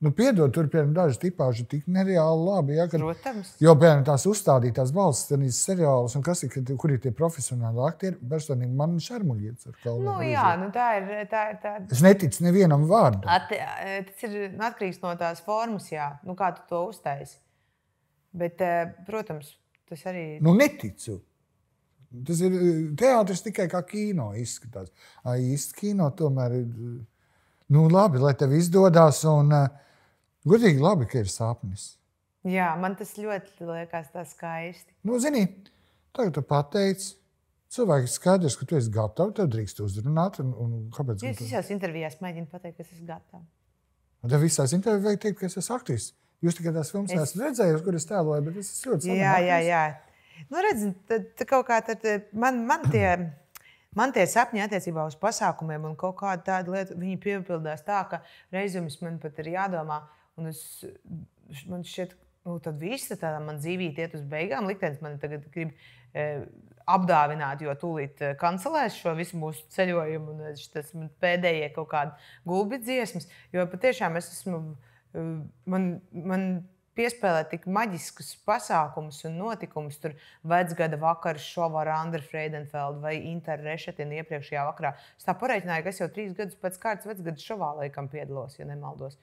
Nu, piedod, tur piemēram daži tipāži tik nereāli labi. Ja, kad, Protams. jo, piemēram, tās uzstādītās balss, tenīs seriālus, un kas ir, kur ir tie profesionāli aktieri, personīgi man šarmuļietis ar kalnu. Nu, jā, nu, tā ir. Tā, ir- tā, Es neticu nevienam vārdam. At, eh, tas ir atkarīgs no tās formas, jā, nu, kā tu to uztaisi. Bet, eh, protams, tas arī. Nu, neticu. Tas ir teātris tikai kā kino izskatās. Ai, īsti kino tomēr ir. Nu, labi, lai tev izdodas. Un uh, gudīgi labi, ka ir sapnis. Jā, man tas ļoti liekas tā skaisti. Nu, zini, tagad tu pateici. Cilvēks skaidrs, ka tu esi gatavs, tev drīkst uzrunāt. Un, un kāpēc? Es visās intervijās mēģinu pateikt, ka es esmu gatavs. Tev visās intervijās vajag teikt, ka es esmu aktris. Jūs tikai tās filmas Es- neesat redzējuši, kur es tēloju, bet es esmu ļoti Jā, jā, jā. Nu, redz, tad, tad kaut kā tad, eh, man, man, tie, (clears throat) man tie sapņi attiecībā uz pasākumiem un kaut kāda tāda lieta, viņi piepildās tā, ka reizēm man pat ir jādomā, un es, man šķiet, nu, tad viss tā man dzīvība iet uz beigām. Liktenis man tagad grib e, apdāvināt, jo tūlīt e, kancelēs šo visu mūsu ceļojumu, un tas man pēdējie kaut kādi gulbi dziesmas. Jo patiešām es esmu, e, man, man piespēlēt tik maģiskus pasākumus un notikumus. Tur vecgada vakarā šovā ar Andru Freidenfeldu vai Interu Rešetinu iepriekšējā vakarā. Es tā pareiķināju, ka es jau trīs gadus pēc kārtas vecgada šovā laikam piedalos, ja nemaldos.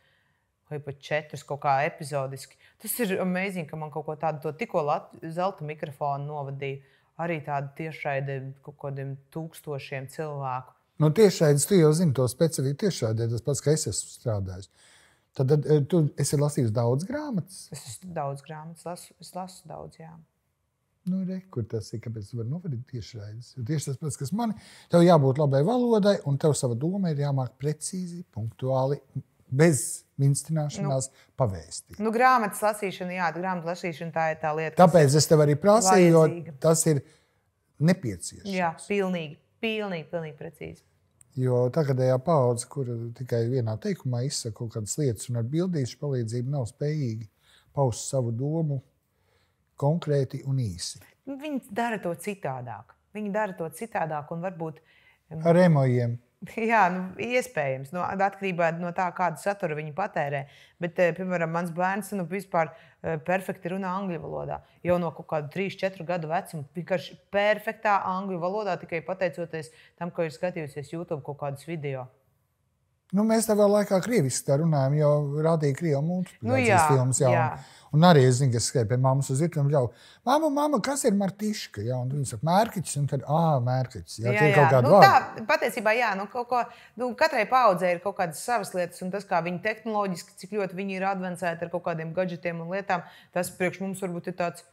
Vai pat četrus kaut kā epizodiski. Tas ir amazing, ka man kaut ko tādu tikko zelta mikrofonu novadīja. Arī tādu tiešraidi kaut kādiem tūkstošiem cilvēku. Nu, tiešraidis, tu jau zini to specifiku tiešraidē, tas pats, ka es esmu strādājis. Tad, tad eh, tu esi lasījis daudz grāmatas. Es esmu daudz grāmatas, lasu, es lasu daudz. Jā. Nu, re, kur tas ir? Kāpēc vari novadīt tieši raidījums? Tieši tas pats, kas man ir. Tev jābūt labai valodai, un tev sava doma ir jāmāk precīzi, punktuāli, bez minstrināšanās nu, pavēstīt. Nu, grāmatas lasīšana, jā, grāmatas lasīšana tā ir tā lieta. Tāpēc es tev arī prasīju, jo tas ir nepieciešams. Jā, pilnīgi, pilnīgi, pilnīgi precīzi. Jo tagadējā paudze, kur tikai vienā teikumā izsaka kaut kādas lietas, un ar bildīšu palīdzību nav spējīgi paust savu domu konkrēti un īsi. Viņi dara to citādāk. Viņi dara to citādāk un varbūt ar emojiem. (laughs) Jā, nu, iespējams, no, atkarībā no tā, kādu saturu viņi patērē. Bet, eh, piemēram, mans bērns nu, vispār eh, perfekti runā angļu valodā. Jau no kaut kāda 3, 4 gadu vecuma. Vienkārši perfektā angļu valodā tikai pateicoties tam, ka ir skatījusies YouTube kaut kādus video. Nu, mēs tādā laikā krieviski runājam, jo rādīja krievu mūziku. Nu, jā, filmas, jā. jā. Un arī es zinu, ka es skrēju pie mammas uz un ļauju, mamma, mamma, kas ir martiška? Jā, un viņa saka, mērķis, un tad, ah, mērķis. Jā, jā, jā. kaut kāda nu, tā, patiesībā, jā, nu, kaut ko, nu, katrai paudzei ir kaut kādas savas lietas, un tas, kā viņi tehnoloģiski, cik ļoti viņi ir advancēti ar kaut kādiem gadgetiem un lietām, tas priekš mums varbūt ir tāds.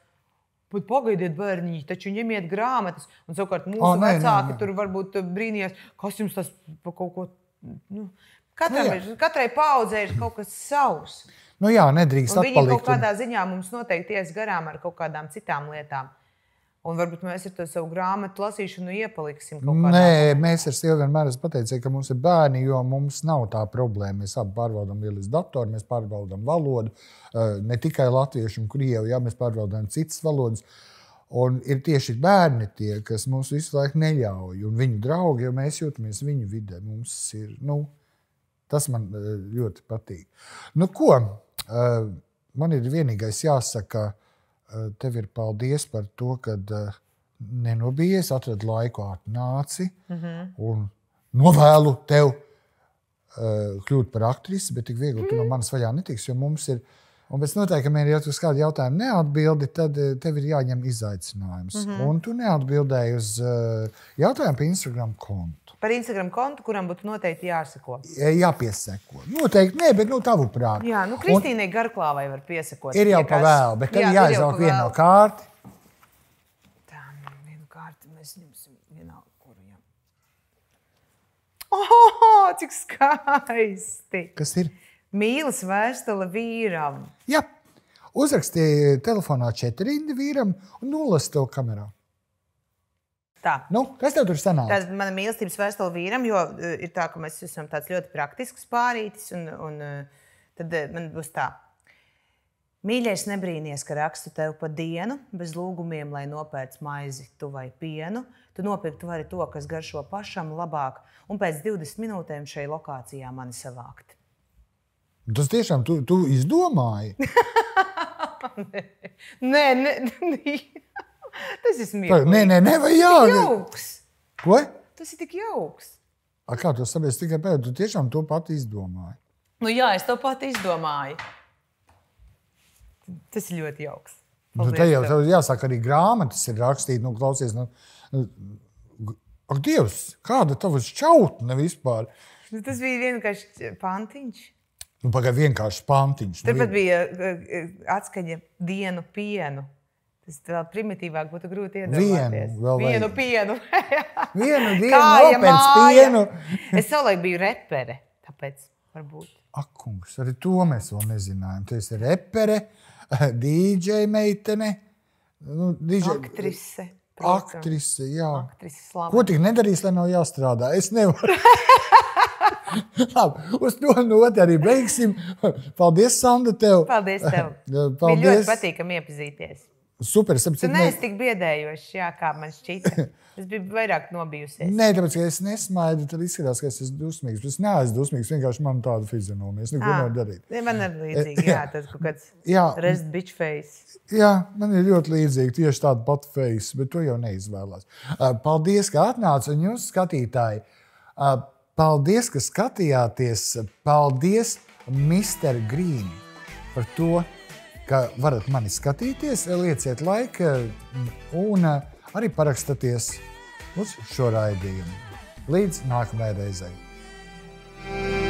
Bet pagaidiet, bērniņi, taču ņemiet grāmatas. Un savukārt mūsu oh, nē, vecāki nē, nē. tur varbūt brīnījās, kas jums tas par kaut ko. Nu, katram, nu, ir, katrai paudzei ir kaut kas savs. Nu, jā, nedrīkst atpalikt. Viņi kaut kādā ziņā mums noteikti ies garām ar kaut kādām citām lietām. Un varbūt mēs ar to savu grāmatu lasīšanu iepaliksim. Nē, mēs ar Silviju vienmēr esam pateikuši, ka mums ir bērni, jo mums nav tā problēma. Mēs abi pārbaudām lielisku datoru, mēs pārbaudām valodu, eh, ne tikai latviešu un krievu, jā, mēs pārbaudām citas valodas. Un ir tieši bērni tie, kas mums visu laiku neļauj, un viņu draugi, jo mēs jūtamies viņu vidē. Mums ir, nu, tas man eh, ļoti patīk. Nu, ko? Eh, man ir vienīgais jāsaka, eh, tev ir paldies par to, ka nenobijies, atradi laiku, atnāci mm -hmm. un novēlu tev kļūt par aktrisi, bet tik viegli mm -hmm. tu no manas vaļā netiks, jo mums ir. Un pēc noteikumiem, ja tu uz kādu jautājumu neatbildi, tad tev ir jāņem izaicinājums. Mm -hmm. Un tu neatbildēji uz jautājumu par Instagram kontu par Instagram kontu, kuram būtu noteikti jāsako. Jāpiesako. Noteikti, nē, bet nu, tavu prātu. Jā, nu, Kristīnai Garklāvai var piesakot. Ir jau pa vēlu, bet tev jāizvelk viena no kārti. Tā, vienu kārti mēs ņemsim vienā, kuru jau. Oh, cik skaisti! Kas ir? Mīlas vēstule vīram. Jā, uzrakstīja telefonā četri rindi vīram un nolas to kamerā. Tā. Nu, kas tev tur sanāca? Tā ir mana mīlestības vēstule vīram, jo uh, ir tā, ka mēs esam tāds ļoti praktisks pārītis. Un, un, uh, tad uh, man būs tā. Mīļais, nebrīnīties, ka rakstu tev pa dienu, bez lūgumiem, lai nopērts maizi, tu vai pienu. Tu nopirkt vari to, kas garšo pašam labāk, un pēc 20 minūtēm šai lokācijā mani savākt. Tas tiešām tu, tu izdomāji? (laughs) nē, nē, nē. (laughs) Tas ir smieklīgi. Nē, nē, nē, vai jā? Jauks. Ko? Tas ir tik jauks. A, kā tu sabies tikai pēc, tu tiešām to pat izdomāji? Nu jā, es to pat izdomāju. Tas ir ļoti jauks. Nu, te jau tev jāsaka, arī grāmatas ir rakstītas. Nu, klausies, nu, nu, ak, Dievs, kāda tava šķautne vispār? Nu, tas bija vienkārši pantiņš. Nu, Pagaidā vienkārši pantiņš. Turpat nu, bija eh, eh, atskaņa dienu pienu. Tas vēl primitīvāk būtu grūti iedomāties. Vienu, Vienu pienu. (laughs) Vienu dienu pēc pienu. (laughs) es savulaik biju repere, tāpēc varbūt. Ak, kungs, arī to mēs vēl nezinājām. Tu esi repere, (laughs) DJ meitene. Nu, DJ... Aktrise. Protams. Aktrise, jā. Aktrise Ko tik nedarīs, lai nav jāstrādā? Es nevaru. (laughs) Labi, uz to noti arī beigsim. Paldies, Sandra, tev. Paldies tev. (laughs) Bija ļoti Paldies. patīkami iepazīties. Super, es Tu neesi tik biedējošs, jā, kā man šķita. (laughs) Es biju vairāk nobijusies. Nē, tāpēc, ka es nesmaidu, tad izskatās, ka es esmu dusmīgs. Es neesmu dusmīgs, vienkārši man tāda fizionomija. Es neko nevaru darīt. Man ir līdzīgi, jā, tas kaut kāds Jā, rest bitch face. jā, man ir ļoti līdzīga tieši tāda pati face, bet to jau neizvēlās. Paldies, ka atnācāt un jūs skatītāji. Paldies, ka skatījāties. Paldies, Mr. Green, par to, ka varat mani skatīties, lieciet laiku un uh, arī parakstieties uz šo raidījumu. Līdz nākamajai reizei!